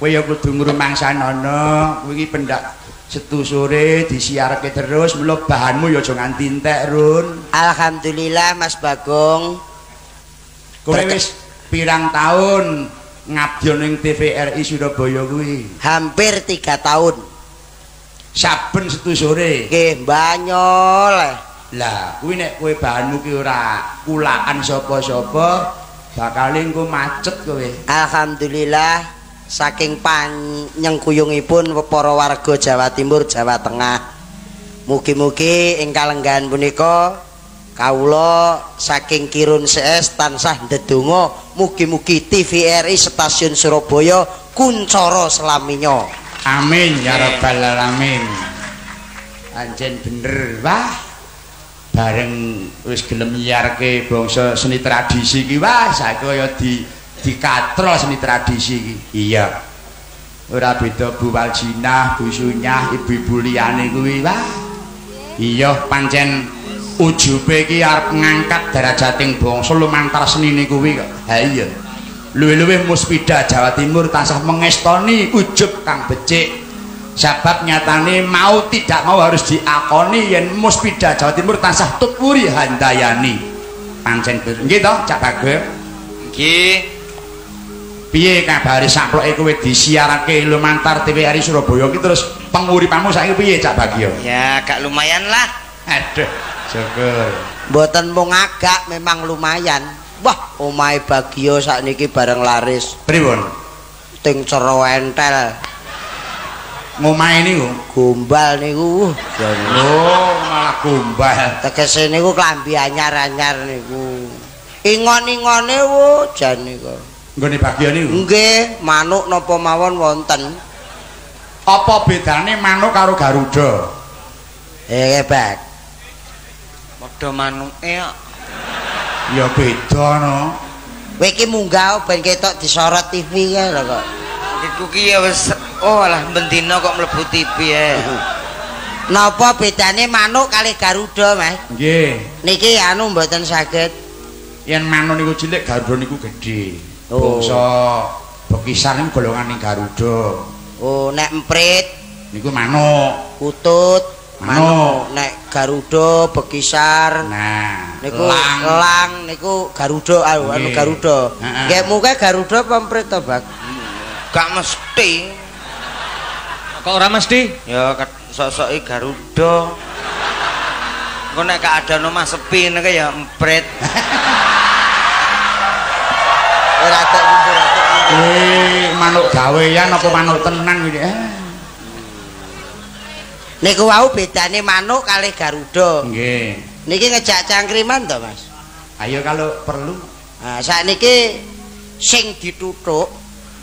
kowe ya kudu ngrumangsanono. Kowe iki pendak setu sore disiarke terus, mula bahanmu ya aja nganti entek, Run. Alhamdulillah Mas Bagong. Kowe wis pirang tahun ngabdi ning TVRI Surabaya kuwi? Hampir tiga tahun. Saben setu sore. Nggih, banyol. Lah, kuwi nek kowe bahanmu ki ora kulaan sapa-sapa, bakal engko macet kowe. Alhamdulillah saking panyengkuyungipun para warga Jawa Timur, Jawa Tengah. Mugi-mugi ing kalenggahan punika kawula saking Kirun CS tansah ndedonga mugi-mugi TVRI Stasiun Surabaya kuncara selaminya. Amin ya rabbal alamin. Anjen bener, wah. Bareng wis gelem nyiarke bangsa seni tradisi iki, wah saiki kaya di dikatrol seni tradisi iki. Iya. Ora beda Bu Waljinah, Bu Sunyah, ibu-ibu liyane kuwi, wah. Iya, pancen ujube iki arep ngangkat derajating bangsa lumantar senine kuwi kok. Ha iya. Luwih-luwih Muspida Jawa Timur tansah mengestoni ujub kang becik. Sebab nyatane mau tidak mau harus diakoni yen Muspida Jawa Timur tansah tutwuri handayani. Pancen. Nggih to, Cak Bagel? Nggih. Piye kabare saploke kowe disiarake lumantar TVRI Surabaya iki terus penguripanmu saiki piye Cak Bagio? Ya, agak lumayan lah. Aduh, syukur. Mboten mung agak memang lumayan. Wah, omahe Bagio sakniki bareng laris. Pripun? Ting cero entel. Ngomahe niku? Gombal niku. jan. Oh, malah gombal. Tegese niku klambi anyar-anyar niku. Ingon-ingone wo jan niku. Nggone Bagio niku. Nggih, manuk napa mawon wonten. Apa bedane manuk karo Garuda? Eh, Bag. Padha manuke kok. Ya beda no. Kowe iki munggah ben ketok disorot TV ya lho kok. Iku ki ya wis oh alah bendina kok mlebu TV ya. Napa bedane manuk kali Garuda, Mas? Nggih. Niki anu mboten saged. Yen manuk niku cilik, Garuda niku gedhe. Oh. Bangsa bekisar niku golongan Garuda. Oh, nek emprit, Niku manuk. kutut, Manuk. manuk. Nek Garuda bekisar. Nah, niku lang. elang niku Garuda anu Nggih. Garuda. Nggih muka Garuda apa emprit to, Bag? Gak mesti. Kok ora mesti? Ya sosoke Garuda. Engko nek keadaan omah sepi nek ya emprit. Ora mundur. Eh, manuk gawean apa manuk tenan iki? Eh. Niku wau bedane manuk kali Garuda. Nggih. Niki ngejak cangkriman to, Mas? Ayo kalau perlu. Nah, sakniki sing dituthuk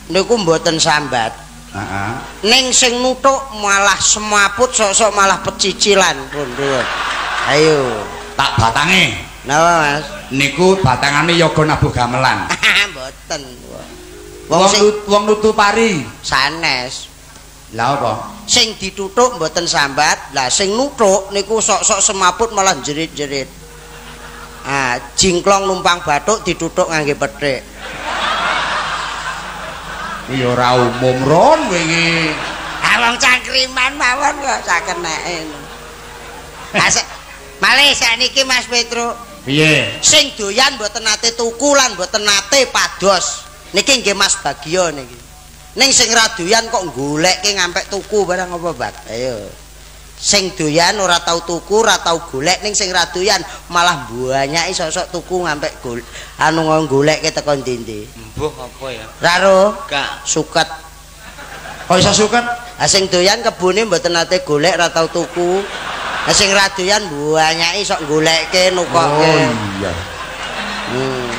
niku mboten sambat. Heeh. Ning sing nuthuk malah semaput sok-sok malah pecicilan, Rondo. Ayo. Tak batange. Napa, Mas? Niku batangane yoga nabuh gamelan. Mboten. Wong wong nutu pari. sanes. Lah apa? Sing dituthuk mboten sambat, lah sing nuthuk niku sok-sok semaput malah jerit-jerit. Ah, jingklong numpang bathuk dituthuk ngangge pethik. Ya ora umum ron kowe iki. Ah cangkriman mawon kok sakeneke. Asik. Malih sakniki Mas Petro, Piye? sing doyan mboten nate tuku lan mboten nate pados. Niki nggih Mas Bagio niki. Ning sing ra doyan kok goleke ngampek tuku barang apa, Bak? Ayo. Sing doyan ora tau tuku, ora tau golek ning sing ra doyan malah buanyake sosok tuku ngampek gol anu ngolekke teko ndi-ndi. Mbuh apa ya? Raro Gak. suket. Kok iso suket? Ha sing doyan kebune mboten nate golek ora tau tuku. Ha sing ra doyan buanyake sok golekke nukokke. Oh iya. Hmm.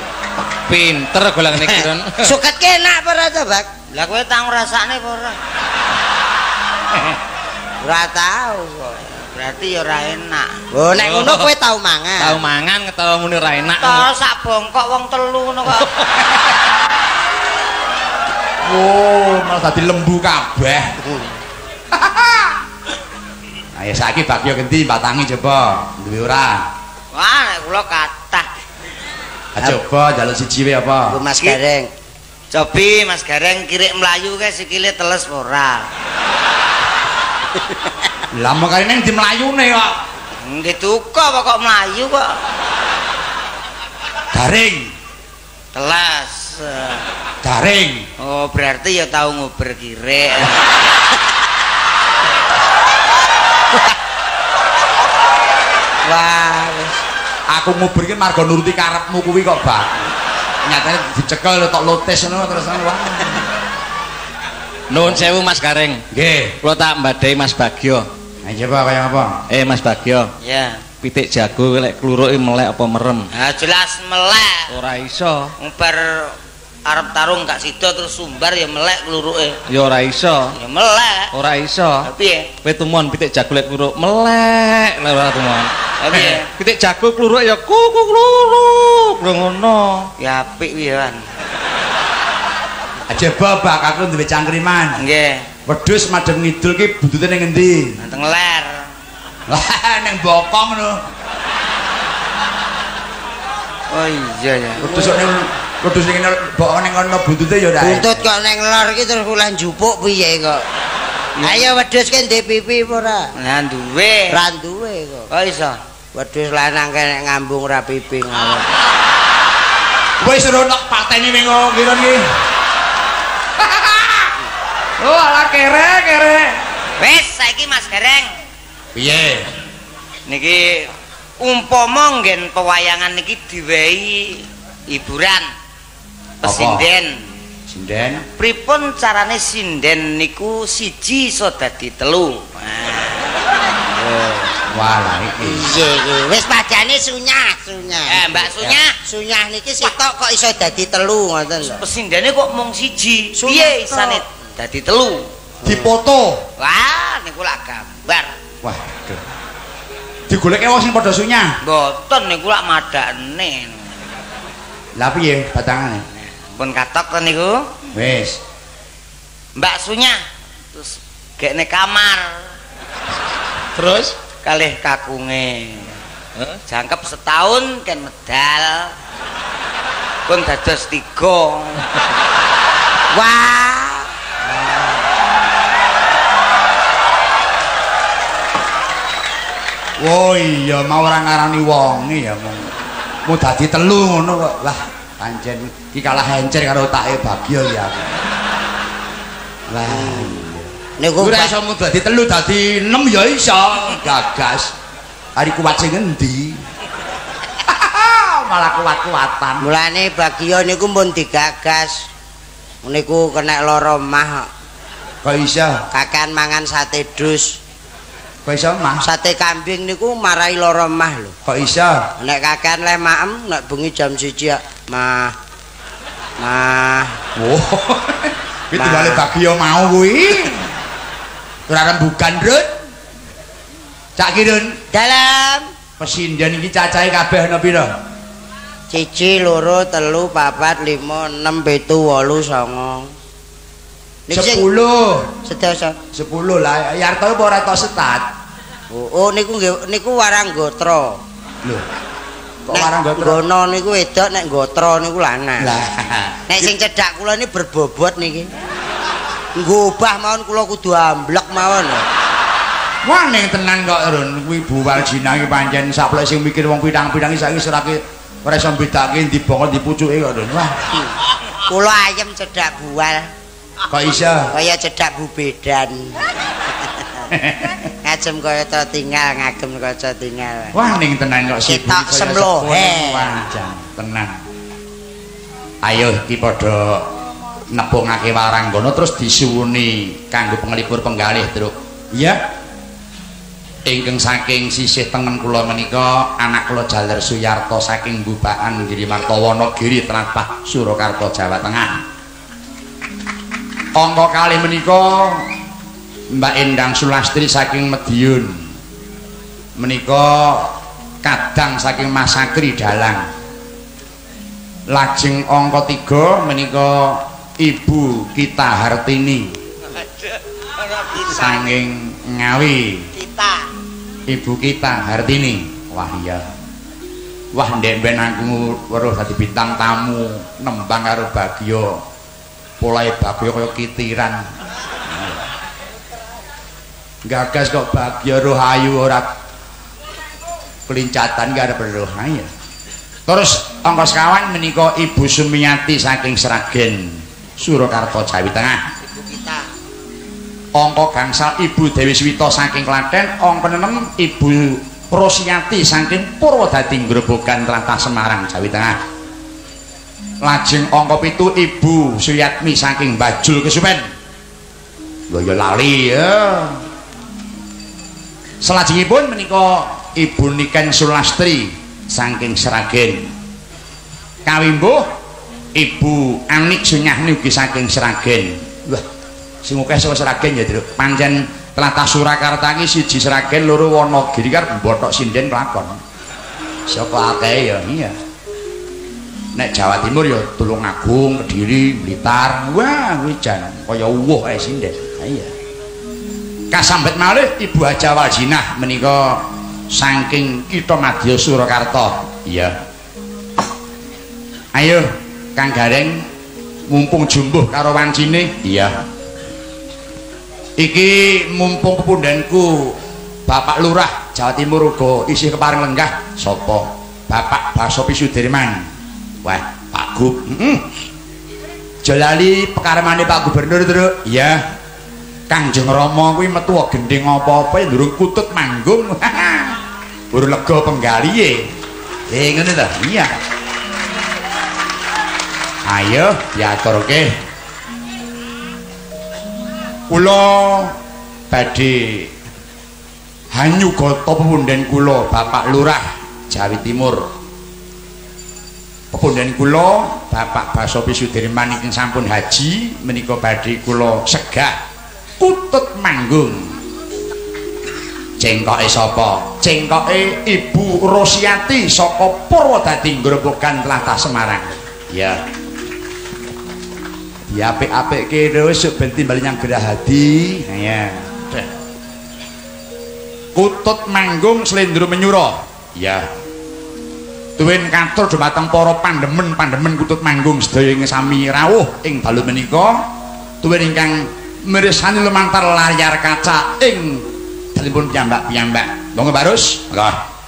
Pinter golek niki Ron. Suketke enak apa ora to, Bak? Lah kowe tau ngrasakne apa ora? Ora tau kok. Berarti ya ora enak. Oh, nek ngono kowe tau mangan. Tahu mangan ketara muni ora enak. Tol sak bongkok wong telu ngono kok. Oh, malah dadi lembu kabeh. Ayo saiki bakyo genti batangi coba. Duwe ora? Wah, nek kula kathah. Coba jaluk siji wae apa? Mas Gareng. Cobi Mas Gareng kirik mlayu ke sikile teles ora? Lah makane ning di mlayune kok. Nggih duka apa kok mlayu kok. Garing, Teles. garing. Oh, berarti ya tau nguber kirik. Aku ngubur ki marga nuruti karepmu kuwi kok, Bak. Nyatane dicekel tok lotes ngono terus wah. Nuwun sewu Mas Gareng. Nggih. Kula tak mbadai Mas Bagio. Ayo coba kaya apa? Eh Mas Bagio, Ya. pitik jago lek kluruke melek apa merem? Nah, jelas melek. Ora iso. Bar arep tarung gak sida terus sumbar ya melek kluruke. Ya ora iso. Ya melek. Ora iso. Tapi ya, Kowe tumon pitik jago lek kluruk melek lek ora tumon. tapi ya, Pitik jago kluruk ya kuku kluruk. Lho ngono. ya apik wian. Aja babak aku duwe cangkriman. Nggih, Wedhus madhep ngidul ki buntute ning endi? nanteng ler. Lah ning bokong ngono. Oh iya ya. Wedhus ning ning kene bokong ning kono buntute ya ora. Buntut kok neng lor iki terus kula njupuk piye kok. Ayo wedhus ki ndek pipi apa ora? Lah duwe. Ra duwe kok. Oh iso. Wedhus lanang kene ngambung ra pipi ngarep. Wis nok pateni ning ngira iki. Oh, ala kere kere. Wes saiki Mas Gareng. Piye? Niki umpama nggen pewayangan niki diwehi hiburan. Pesinden. Sinden. Pripun carane sinden niku siji iso dadi telu. Walah iki. Iya iki. Wis padane sunyah, sunyah. Eh, Mbak Sunya, Sunyah niki sitok kok iso dadi telu ngoten lho. pesindene kok mung siji. Sunya Piye isane dadi telu? Dipoto. Wah, niku lak gambar. Waduh. Digoleki wong sing padha sunyah. Mboten niku lak madakne. Lah piye batangane? Pun katok to niku. Wis. Mbak Sunya terus gekne kamar Terus kalih kakunge. Jangkep setahun kan medal. Pun dados tiga. Wah, Oh iya, mau ora ngarani wonge ya mung. Mau dadi telu ngono kok. Lah, pancen iki kalah hencer karo take bagyo ya. Lah, niku ora iso mau dadi telu dadi 6 ya iso. Gagas. Hari kuat sing endi? Malah kuat-kuatan. mulane Bagio niku pun digagas. Niku kena lara mah Kok iso? kakan mangan sate dus. Kok iso mah? Sate kambing niku marai lara mah lho. Kok iso? Nek kakan le maem nek bengi jam 1 ya mah mah. Itu Nah. balik bagyo mau kuwi. Ora kan bukan, Rut. Cak Kirun. dalam Pesinden iki cacahe kabeh ana pira? Cici, loro, telu, papat, lima, enam, pitu, wolu, songo. 10. sedasa. 10 lah. Yarto apa ora tok setat? Oh, oh niku nggih niku warang gotra. Lho. Kok Nek warang gotro? Gono niku wedok nek gotra niku lanang. Lah. Nek sing cedhak kula ini berbobot niki. Ngubah mawon kula kudu amblek mawon. Wah ning tenan kok Run, kuwi Bu Waljina iki pancen saplek sing mikir wong pidang-pidang iki saiki serake ora iso bedake ndi bongkot ndi pucuke kok Run. Wah, Kula ayem cedhak bual kok iso? kaya cedhak bubedan. Ngajem kaya to tinggal, ngagem kaya tinggal. Wah ning tenan kok sibuk Ketok kaya semlohe. sepuh. Wah, jan, tenan. Ayo iki padha nepungake waranggono terus disuwuni kanggo penglipur penggalih, Truk. Iya. Ingkang saking sisih tengen kula menika anak kula Jaler Suyarto saking Bupaan Girimarta Wonogiri Tlatah Surakarta Jawa Tengah. Angka kalih menika Mbak Endang Sulastri saking Medion. Menika kadang saking Mas Sakri Dalang. Lajeng angka 3 menika Ibu Kita Hartini saking Ngawi. Kita Ibu kita Hartini. Wah iya. Wah ndek ben aku weruh dadi bintang tamu nembang karo Bagyo. Polahe Bagyo kaya kitiran. Gagas kok Bagyo Rohayu ora kelincatan gak ada berrohaya. Terus angka sekawan menika Ibu Sumiati saking Seragen Surakarta Jawi Tengah. angka gangsal Ibu Dewi Swita saking Klaten, angka 6 Ibu Rosiati saking Purwodadi Grobogan Tlatah Semarang Jawi Tengah. Lajeng angka 7 Ibu Suyatmi saking Bajul Kesupen. Lho ya lali ya. Selajengipun menika Ibu Niken Sulastri saking Seragen. Kawimbuh Ibu Anik Sunyahni ugi saking Seragen. Wah, sing akeh saka Seragen ya, Truk. Pancen Tlatah Surakarta iki siji Seragen, loro Wonogiri kar mbotok sinden lakon. Saka akeh ya, iya. Nek Jawa Timur ya Tulungagung, Kediri, Blitar. Wah, kuwi jan kaya uwuh ae sinden. Ha iya. Kasambet malih Ibu Haja Waljinah menika saking Kitha Madya Surakarta. Iya. Ayo Kang Gareng mumpung jumbuh karo wancine. Iya. Iki mumpung pepundhenku Bapak Lurah Jawa Timur uga isih kepareng lenggah sapa? Bapak Basopi Sudirman. Wah, Pak Gub. Heeh. Jolali pekaremane Pak Gubernur, Truk. Iya. Kanjeng Rama kuwi metu gending apa-apa durung kutut manggung. Ur lega penggalihe. Eh ngene ta? Iya. Ayo diaturke. Kula badhe hanyugata pepundhen kula Bapak Lurah Jawi Timur. Pepundhen kula Bapak Basopi Sudirman iki sampun haji menika badhe kula segah kutut manggung. Cengkoke sapa? Cengkoke Ibu Rosiati saka Purwodadi Grobogan Tlatah Semarang. Ya. Diapik-apikke terus ben timbali nyang Gerahadi. Ya. Kutut manggung slendro menyura. Ya. Tuwin katur dumateng para pandemen-pandemen kutut manggung sedaya ing sami rawuh ing dalu menika. Tuwin ingkang mirsani lumantar layar kaca ing dalipun piyambak-piyambak. Monggo Barus. Monggo.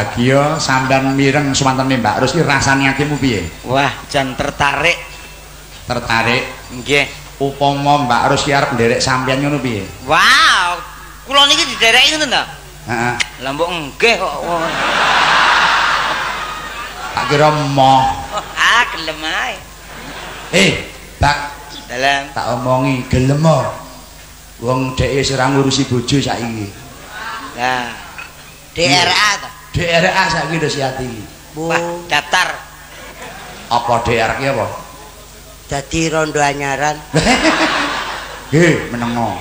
Bagio sampean mireng suwantene Mbak Rus ki rasane atimu piye Wah, jan tertarik. tertarik Nggih. upama Mbak Rus ki arep nderek sampean ngono piye Wow, kula niki didereki ngoten ta? heeh Lah mbok nggih kok. Tak kira moh Ah, gelem ae. eh bak Dalam. tak omongi gelem mo wong dhek wis ora ngurusi bojo saiki Nah, DRA ta DRA saiki wis ati wah, daftar. apa DR ki apa? Dadi rondo anyaran. Nggih menengo.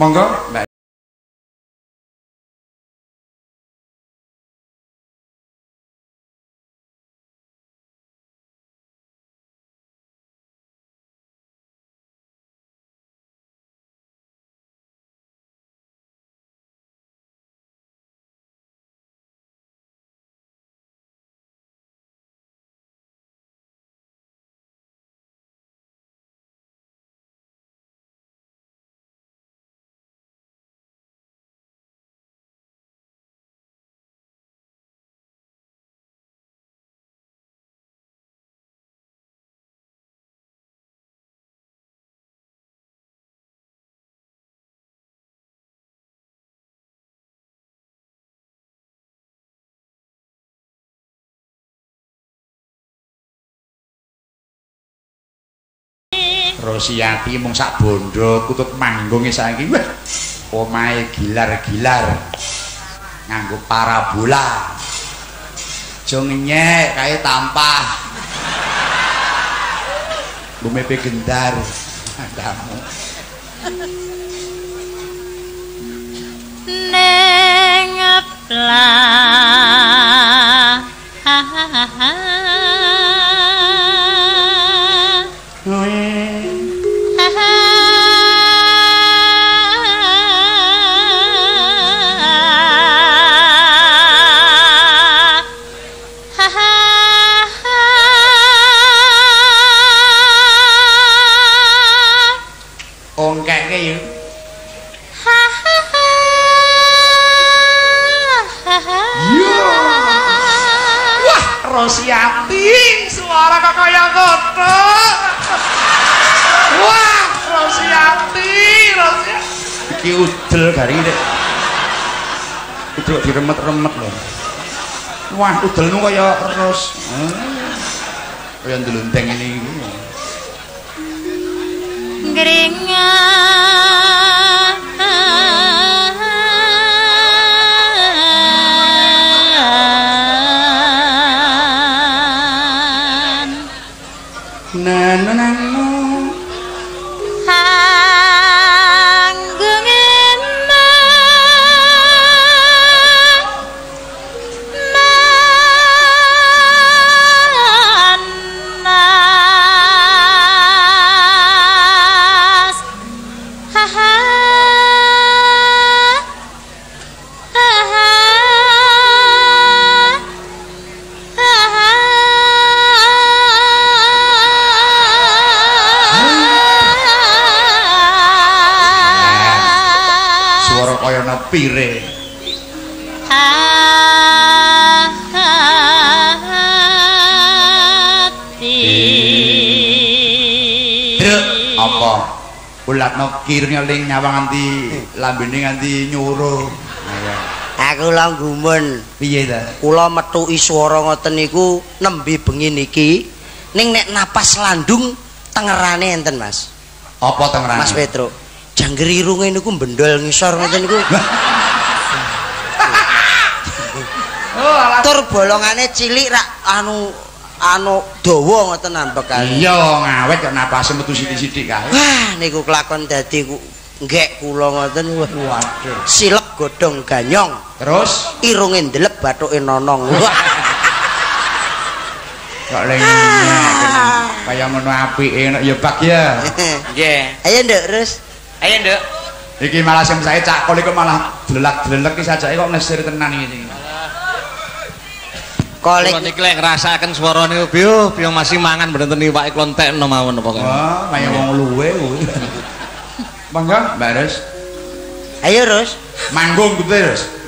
Monggo. Mbak Rosiati mung sak bondo kutut manggung e saiki wah omahe gilar-gilar nganggo parabola. Aja ngenyek kae tampah. Lumepe gendar kamu neng ongkeke udel diremet-remet lho. Wah udelmu kaya ros. Hmm. kaya ndelundeng ini. Iki Gringan na na na kaya nepire Druk apa? Ulatno kirnya ling nyawang nganti lambene nganti nyuruh aku lah gumun piye ta? Kula metuki swara ngoten niku nembe bengi niki ning nek napas landung tengerane enten Mas. Apa tengerane? Mas Petro jangger irunge niku bendol ngisor ngoten niku. Oh tur bolongane cilik rak anu anu dawa ngoten ambekane iya ngawet kok napase metu sithik-sithik kae. Wah niku kelakon dadi nggek kula ngoten. Wah waduh. Silek godhong ganyong. Terus? Irunge ndelep bathuke nonong. Wah. Kok ling kaya ngono apike nek ya bak ya. Nggih. ayo nduk terus Ayo, Nduk. iki malah sing saya cakol iku malah delek-delek iki sajake kok nesir tenan iki. Kolik Kula niki lek ngrasakaken swara niku biyo, biyo masih mangan bener niwake klontekno mawon apa kene. wah kaya wong luwe kuwi monggo Mbak ayo terus manggung gitu Ros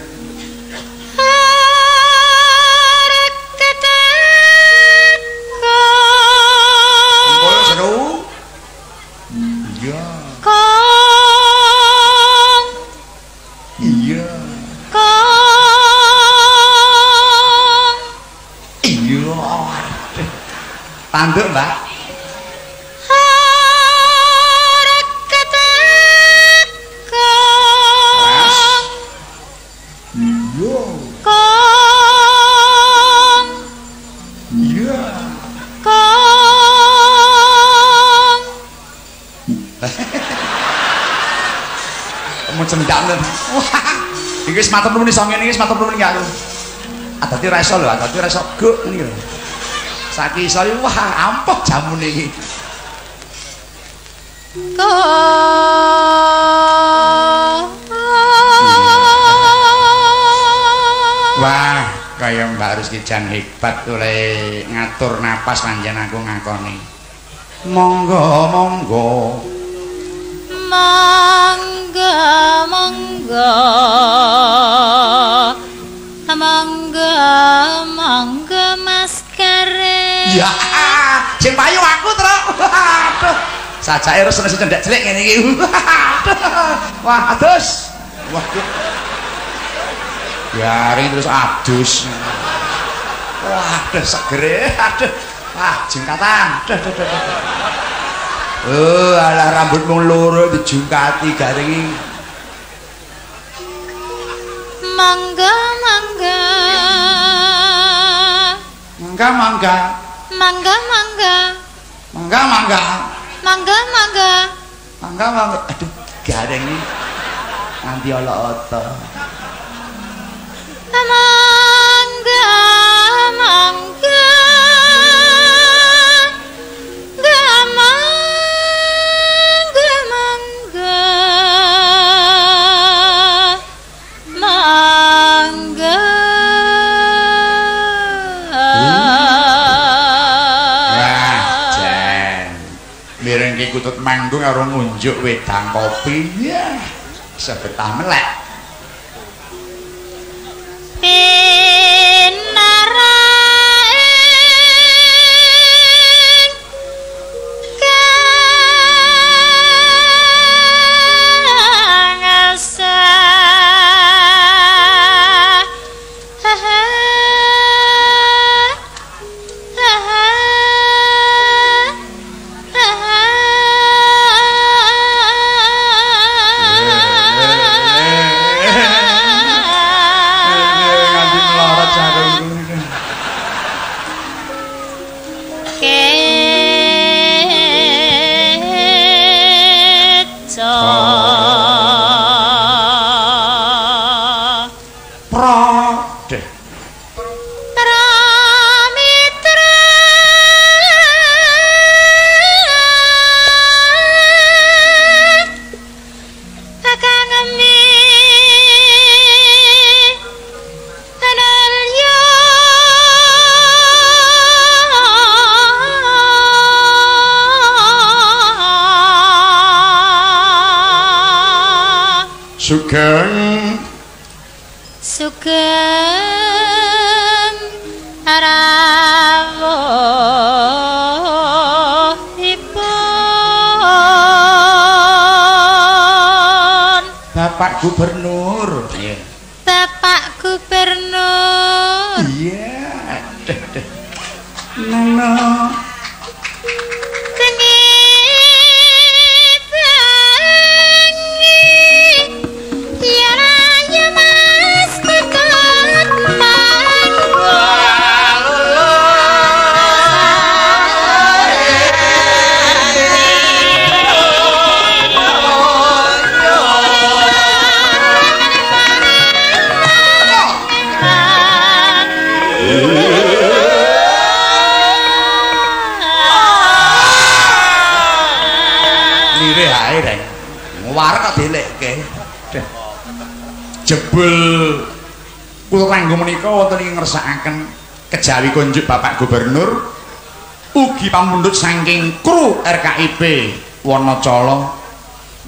tanduk mbak. Mau cendak lho iki wis matur nuwun iso ngene iki wis matur nuwun iki aku. Adati ra iso lho adati ra iso guk ngene lho saiki iso wah ampuh jamune iki Wah, kaya Mbak Rizky Jan hebat oleh ngatur napas lanjan aku ngakoni. Monggo, monggo. Mangga, mangga. Mangga, mangga Ya, sing payu aku, Tru. Aduh. Sajake resene sing cendek cilik ngene iki. Wah, adus. Wah. Garing terus adus. Wah, aduh segere. Aduh. Wah, jengkatan. Aduh, aduh, aduh. Oh, alah rambut mung loro dijungkati garing. Mangga, mangga. Mangga, mangga. Mangga, mangga. Mangga, mangga. Mangga, mangga. Mangga, mangga. Aduh, garing iki. Nanti ala oto. Mangga. Mangga, kutut manggung karo ngunjuk wedang kopi. Ya, sebetah melek. Jebul. Kula kanggo menika wonten ing ngersakaken kejawi kunjuk Bapak Gubernur ugi pamundhut saking kru RKIP Wonocolo.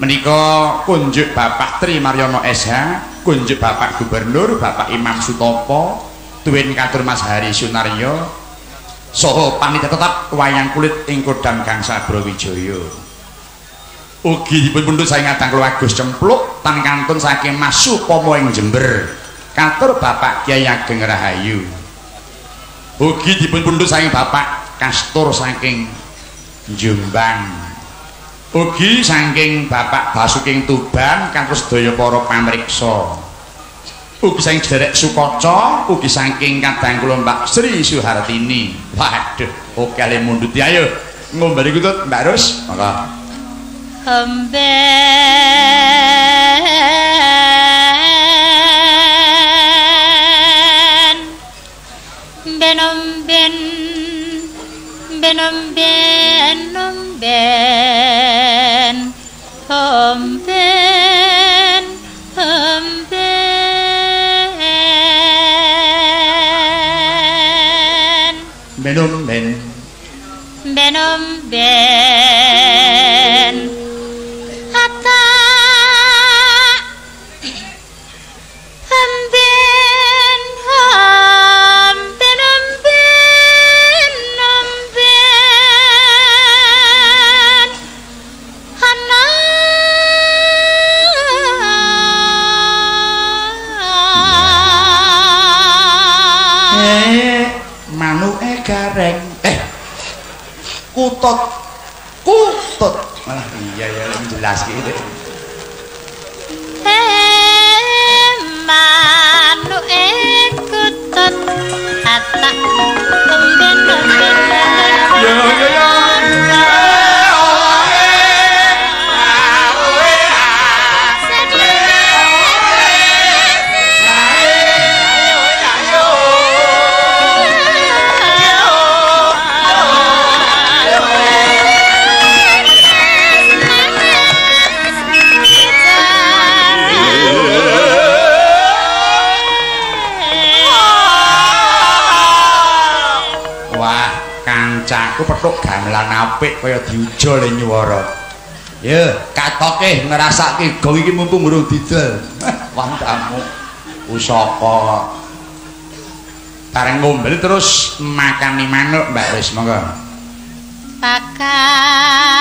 Menika kunjuk Bapak Tri Maryono SH kunjuk Bapak Gubernur Bapak Imam Sutopo tuwin katur Mas Hari Sunaryo saha panitia tetap wayang kulit ing Kodam Gangsa Brawijaya ugi dipun pundhut saking ngadang kula Agus Cempluk tan kantun saking Mas Supomo ing Jember katur Bapak Kyai Ageng Rahayu ugi dipun pundhut saking Bapak Kastur saking Jombang. Ugi saking Bapak Basuking Tuban kantos sedaya para pamriksa. Ugi saking derek Sukaca, ugi saking kadang kula Mbak Sri Suhartini. Waduh, oke ale munduti ayo. Ngombari kutut Mbak Rus. hầm về. Bên ông bên bên ông bên ông bên. Hầm bên hầm bên. Bên ông bên. Bên. Kutut. Kutut. Malah iya ya jelas gitu. Manu ekutut Ata Omben omben Yo yo yo. Kancaku petuk gamelan apik kaya diujol e nyuwara. Ya, katoke ngrasake gong iki mumpung urung didol. Wantamu usaka. Bareng ngombel terus makani manuk, Mbak Wis monggo. Pakan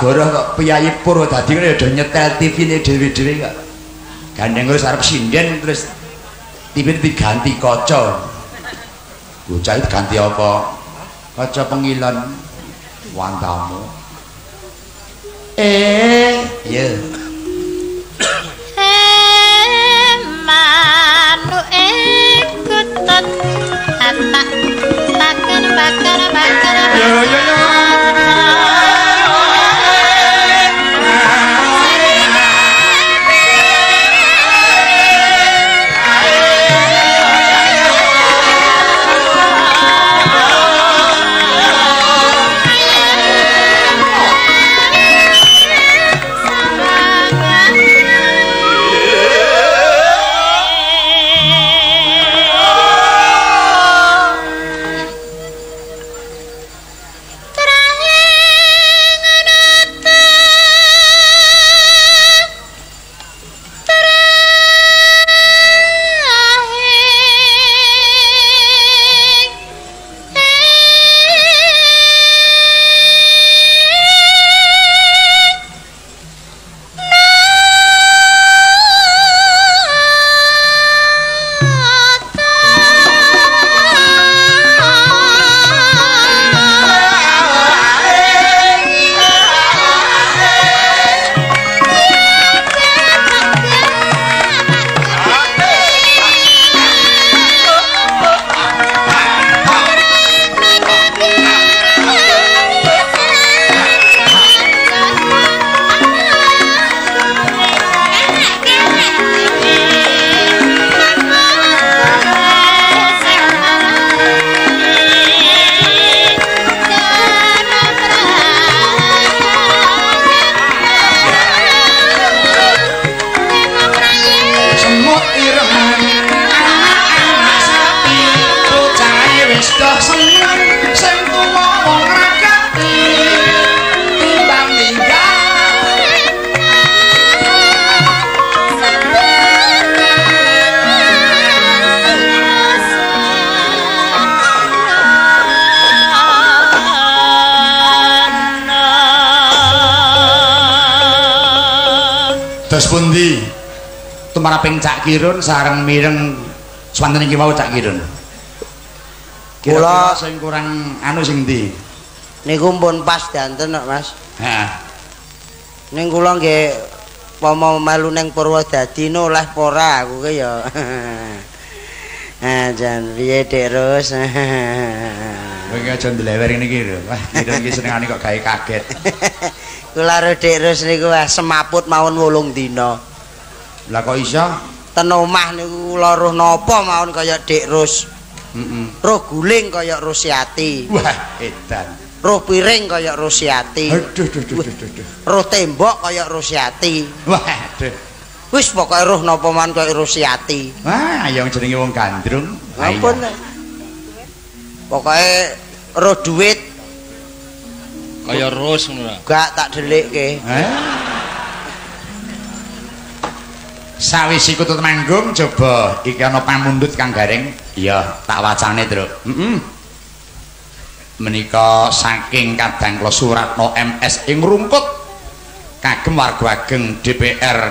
goroh kok piyayi Purwodadi kene do nyetel TV-ne dhewe-dhewe kok. Gandeng terus arep sinden terus TV diganti kaca. Bocah itu ganti apa? Kaca pengilon wantamu. Eh, ya. Manu ekutut Atak Pakan Pakan Pakan Yo yo yo. Dos pundi? Tumaraping Cak Kirun sareng mireng swanten iki wau Cak Kirun. Kula- sing kurang anu sing ndi? Niku pun pas danten kok, Mas. Heeh. Ning kula nggih pomo melu ning Purwodadi no oleh pora aku ke ya. Ah, jan piye Dik Rus? Kowe aja ndlewer ngene iki lho. Wah, Kirun iki senengane kok gawe kaget. Kula karo Dik Rus niku semaput mawon 8 dina. Lah kok iso? Ten omah niku kula roh napa mawon kaya Dik Rus. Heeh. Roh guling kaya Rusiati. Wah, edan. Roh piring kaya Rusiati. Aduh, duh, duh, duh, duh. Roh tembok kaya Rusiati. Wah, aduh. Wis pokoke roh napa mawon kaya Rusiati. Wah, ayo jenenge wong gandrung. Ampun. Pokoke roh duit Kaya rus ngono gak tak delikke. Eh? Sawise iku tut manggung coba iki ana pamundhut Kang Garing. Iya, tak wacane, Truk. Heeh. Menika saking kadang kula Suratno MS ing rungkut kagem warga ageng DPR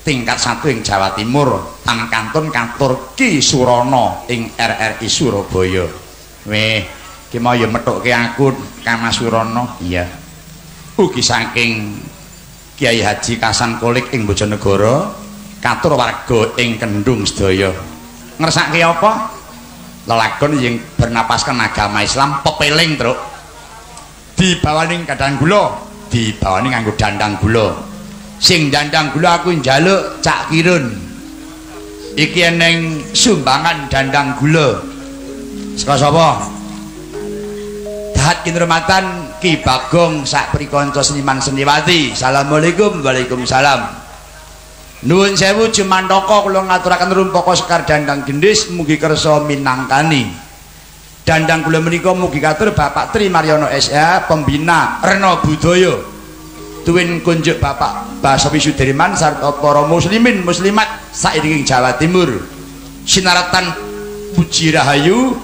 tingkat satu ing Jawa Timur tan kantun kantor Ki Surono ing RRI Surabaya. Weh, ki mau ya methuke aku Kang Mas Surono. Iya. Ugi saking Kiai Haji Kasan Kolik ing Bojonegoro, katur warga ing Kendung sedaya. Ngersake apa? Lelagon yang bernapaskan agama Islam pepeling, Truk. Dibawaning kadang gula, dibawaning nganggo dandang gula. Sing dandang gula aku njaluk Cak Kirun. Iki eneng sumbangan dandang gula. Saka sapa? Dahat kinurmatan Ki Bagong sak prikanca seniman seniwati. Assalamualaikum Waalaikumsalam. Nuwun sewu Jumantaka kula ngaturaken rumpaka sekar dandang gendis mugi kersa minangkani. Dandang kula menika mugi katur Bapak Tri Maryono SA pembina Rena Budaya. Tuwin kunjuk Bapak Basawi Sudirman sarta para muslimin muslimat sairing Jawa Timur. Sinaratan puji rahayu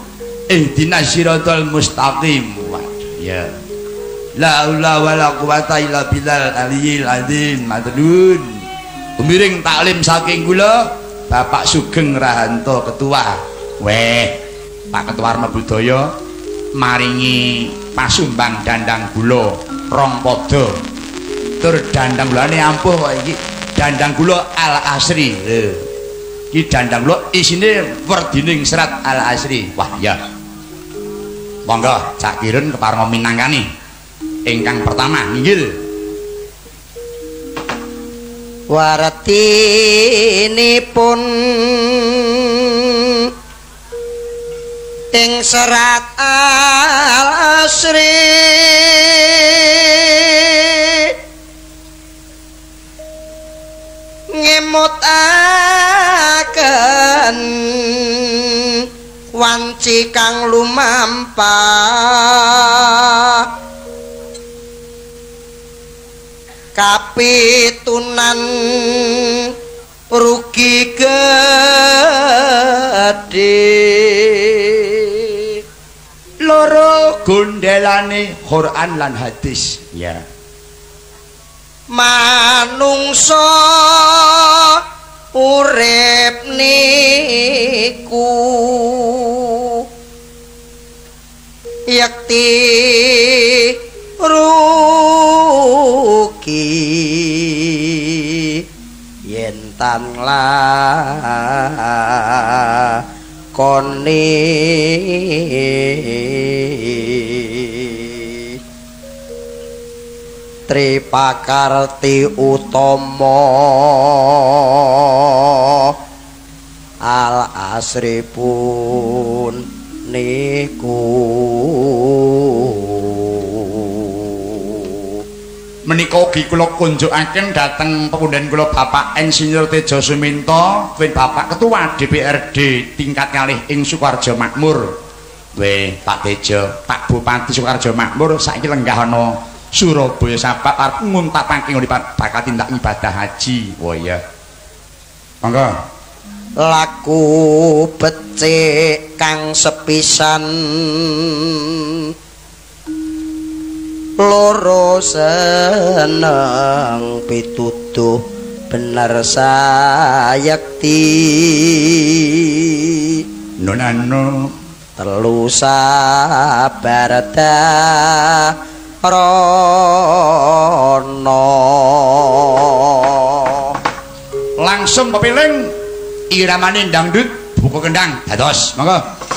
ihdinas siratal mustaqim. Ya. La haula wala quwata illa billal aliyil azim. Matur Pemiring taklim saking kula Bapak Sugeng Rahanto Ketua. Weh, Pak Ketua Arma Budaya maringi pasumbang dandang gula rong padha. Tur dandang gulane ampuh kok iki. Dandang gula Al Asri. Iki dandang gula isine werdining serat Al Asri. Wah, ya. Monggo Cak Kirun keparenga minangkani. Ingkang pertama, inggil. Wartinipun ing serat al-asri ngemutaken wanci kang lumampah. Kapitunan rugi gedhe. Loro gondelane Quran lan hadis. Ya. manungsa urip niku. Yakti rugi. Yen tan koni Tripakarti utama al asri pun niku. Menika ugi kula kunjukaken dhateng pepundhen kula Bapak Insinyur Tejo Suminto kuwi Bapak Ketua DPRD tingkat kalih ing Sukoharjo Makmur. Weh Pak Tejo Pak Bupati Sukoharjo Makmur saiki lenggah ana Surabaya Sabak arep nguntapake ngene bakal tindak ibadah haji. Oh iya. Monggo laku becik kang sepisan. Loro seneng pituduh bener sayekti. Nonano telu sabarda rono. Langsung pepiling iramane dangdut buku kendang dados. Monggo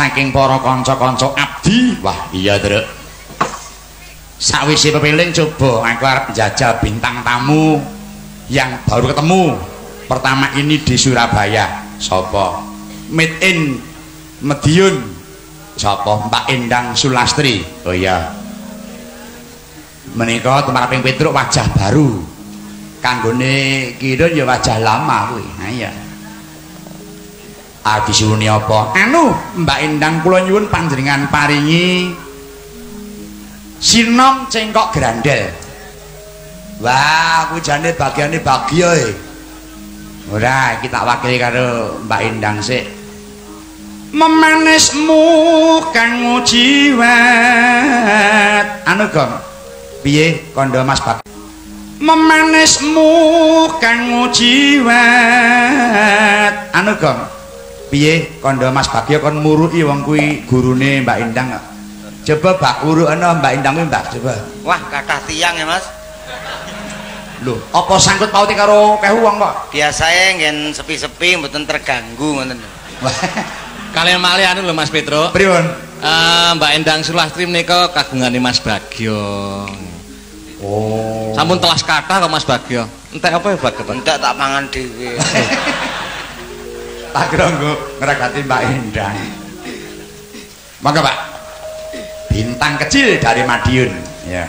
saking para kanca-kanca abdi. Wah iya Truk sawise pepiling coba aku arep jajal bintang tamu yang baru ketemu. Pertama ini di Surabaya. Sapa? Made in Medion. Sapa? Mbak Endang Sulastri. Oh iya. Menika tempat ping Petruk wajah baru. Kanggone kidun ya wajah lama kuwi Ah disuwuni apa? Anu, Mbak Endang kula nyuwun panjenengan paringi sinom cengkok grandel. Wah, aku jane bagiane bagya e. Ora, iki tak wakili karo Mbak Endang sik. memanismu kang jiwat anu gong piye kandha Mas Bak memanismu kang jiwat anu gong piye kandha Mas Bagyo kon muruki wong kuwi gurune Mbak Indang coba bak urukna Mbak Indang kuwi Mbak coba Wah, kathah tiang ya, Mas. lho apa sangkut paute karo kehu wong kok Biasanya ngen sepi-sepi mboten terganggu ngoten. Kalian malih anu lho Mas Petro. pripun Eh, Mbak Endang Sulastri menika kagungane Mas Bagyo. oh Sampun telas kathah kok Mas Bagyo. Entek apa ya Bagyo? Entek tak mangan dhewe. tak kira nggo ngregati Mbak Endang monggo Pak. Bintang kecil dari Madiun. Ya.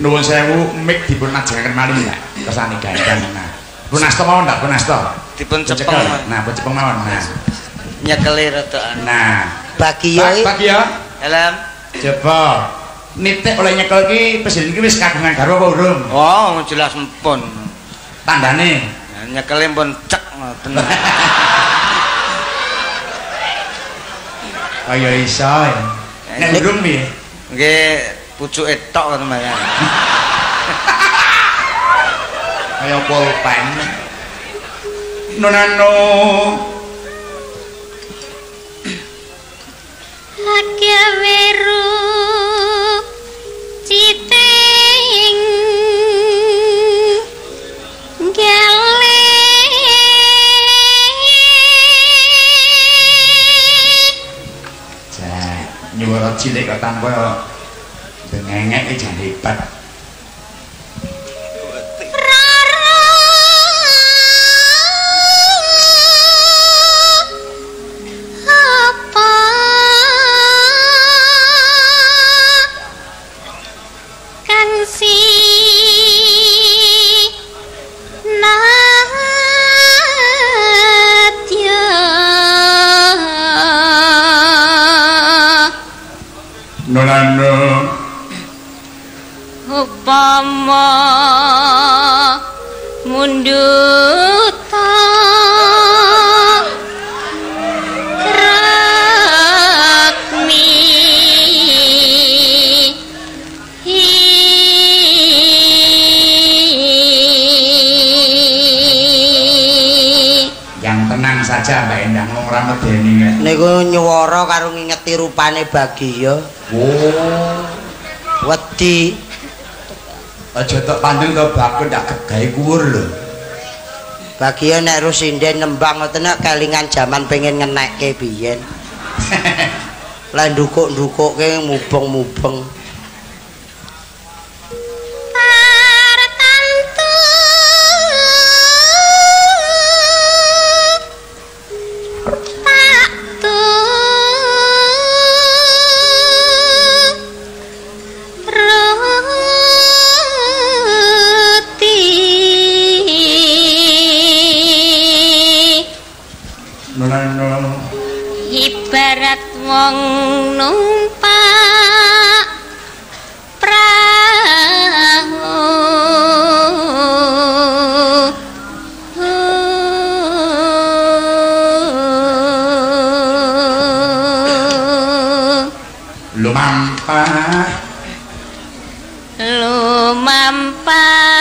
Nuwun sewu mik dipun ajengaken malih ya kesani gandang nah pun asta mawon ndak pun asta Dipun Pun cepeng. cekel. Mas. nah pun cepeng mawon nah Nyekeli rada anu. nah Bagio Pak iki Pak ya Helm. coba nitik oleh nyekel iki presiden iki wis kagungan garwa apa urung Oh, jelas empun. tandane Nyekeli pun cek ngoten. kaya iso ya nek Nek- urung piye Nggih pucuke tok ngoten Mas. Kaya pulpen nonano. Agya weru citing gale ja nyuwara cilik kok tanpa bengengek iki jan hebat medeni ya. niku nyuwara karo ngingeti rupane Bagio. Oh, wedi. Aja tok pandeng to bakun tak gawe kuwur lho. Bagio nek Rusinden nembang ngoten nek kelingan jaman pengen ngenekke biyen. Lah ndukuk-ndukuke mubeng-mubeng lumampah lumampah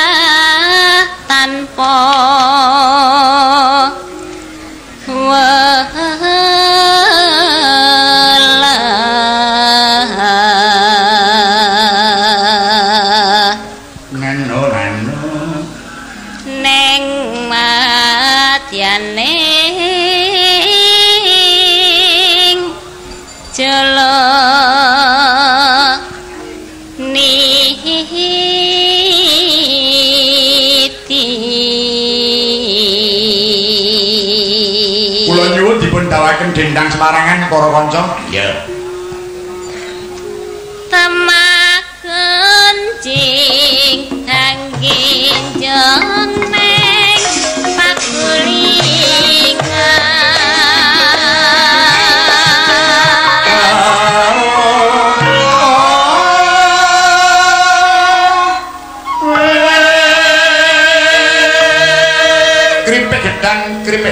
dendang Semarangan para kanca. Ya.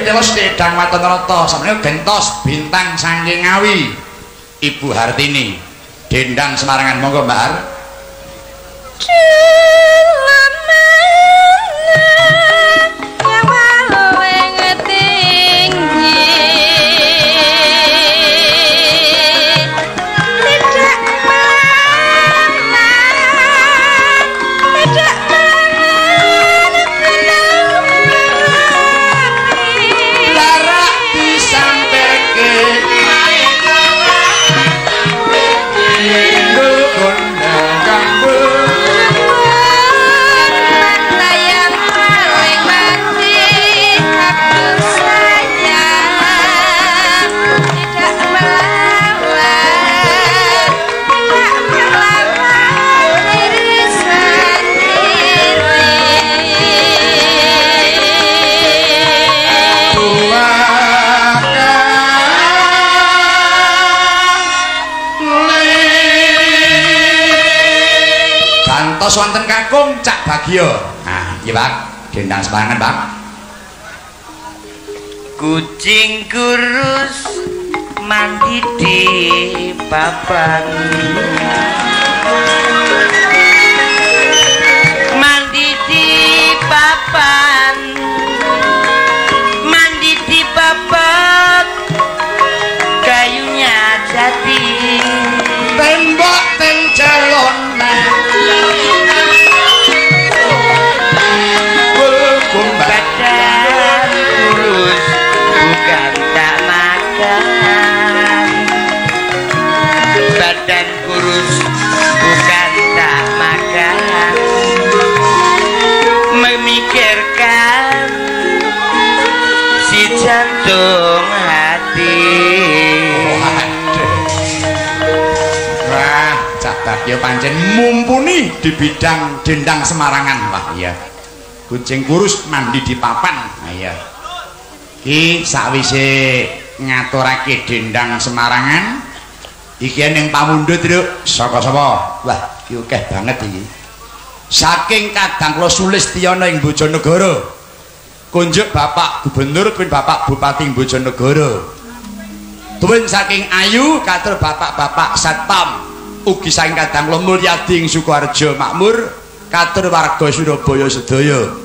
Kripik dewa sedang waton rata. Sampeyan gentos bintang saking ngawi. Ibu Hartini dendang Semarangan. Monggo Mbak Gantos wonten kakung Cak Bagio. Nah, iya Pak, dendang semangat Pak. kucing kurus mandi di papan Pancen mumpuni di bidang dendang Semarangan. Wah, iya. Kucing kurus mandi di papan. Iya. Ki sakwise ngaturake dendang Semarangan, iki ning pamundhut, Truk. Saka sapa? Wah, iki akeh banget iki. Saking kadang kula Sulistyana ing Bojonegoro. Kunjuk Bapak Gubernur pun Bapak Bupati Bojonegoro. Tuwin saking ayu katur bapak-bapak satpam ugi saking kadang kula Mulyadi ing Sukoharjo makmur katur warga Surabaya sedaya.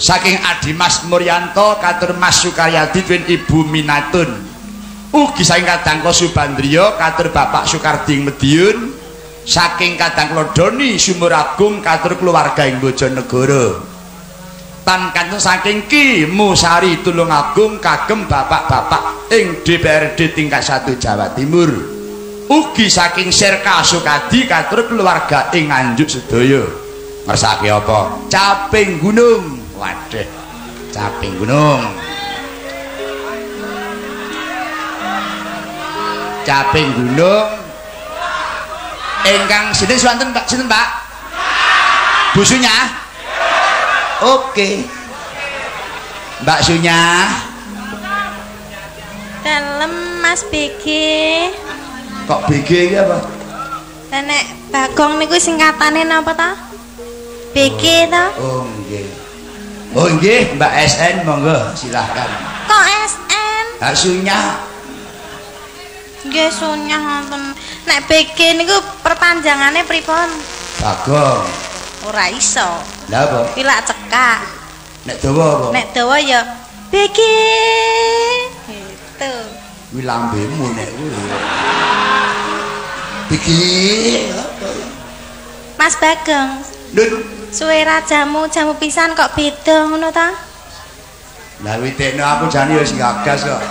Saking Adimas Muryanto katur Mas Sukaryadi tuwin Ibu Minatun. Ugi saking kadang kula Subandriya katur Bapak Sukarding Mediun. Saking kadang kula Doni Sumur Agung katur keluarga ing Bojonegoro. tan kanten saking Ki Musari Tulungagung kagem bapak-bapak ing DPRD tingkat 1 Jawa Timur. Ugi saking Sirka Sukadi katur keluarga ing Nganjuk sedaya. Ngersake apa? Caping gunung. Waduh. Caping gunung. Caping gunung. Ingkang sinten swanten Pak? Sinten Pak? Busunya? Oke. Mbak Sunya, Dalem Mas BG. Kok BG iki apa? Lah nek Bagong niku singkatane napa ta? BG ta? Oh, nggih. Oh, nggih, Mbak SN monggo silahkan. Kok SN? Mbak Sunya, Nggih sunyah wonten. Nek BG niku perpanjangane pripun? Bagong. Ora iso. Lah apa? Pilak cekak. Nek dawa apa? Nek dawa ya BG. Gitu. Kuwi lambemu nek kuwi. BG. Mas Bagong, Nun, suwe jamu jamu pisan kok beda ngono ta? lah witekno aku jane wis gagas kok.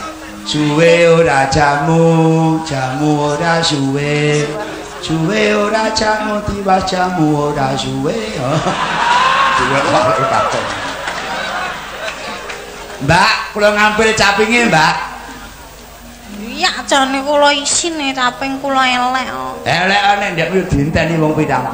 Suwe ora jamu, jamu ora suwe. Suwe ora jamu, tiwas jamu ora suwe. Duwe. Mbak, kula ngambil capinge, Mbak. Iya, jane kula isine caping kula elek. kok. Elek nek ndek dinten wong pidang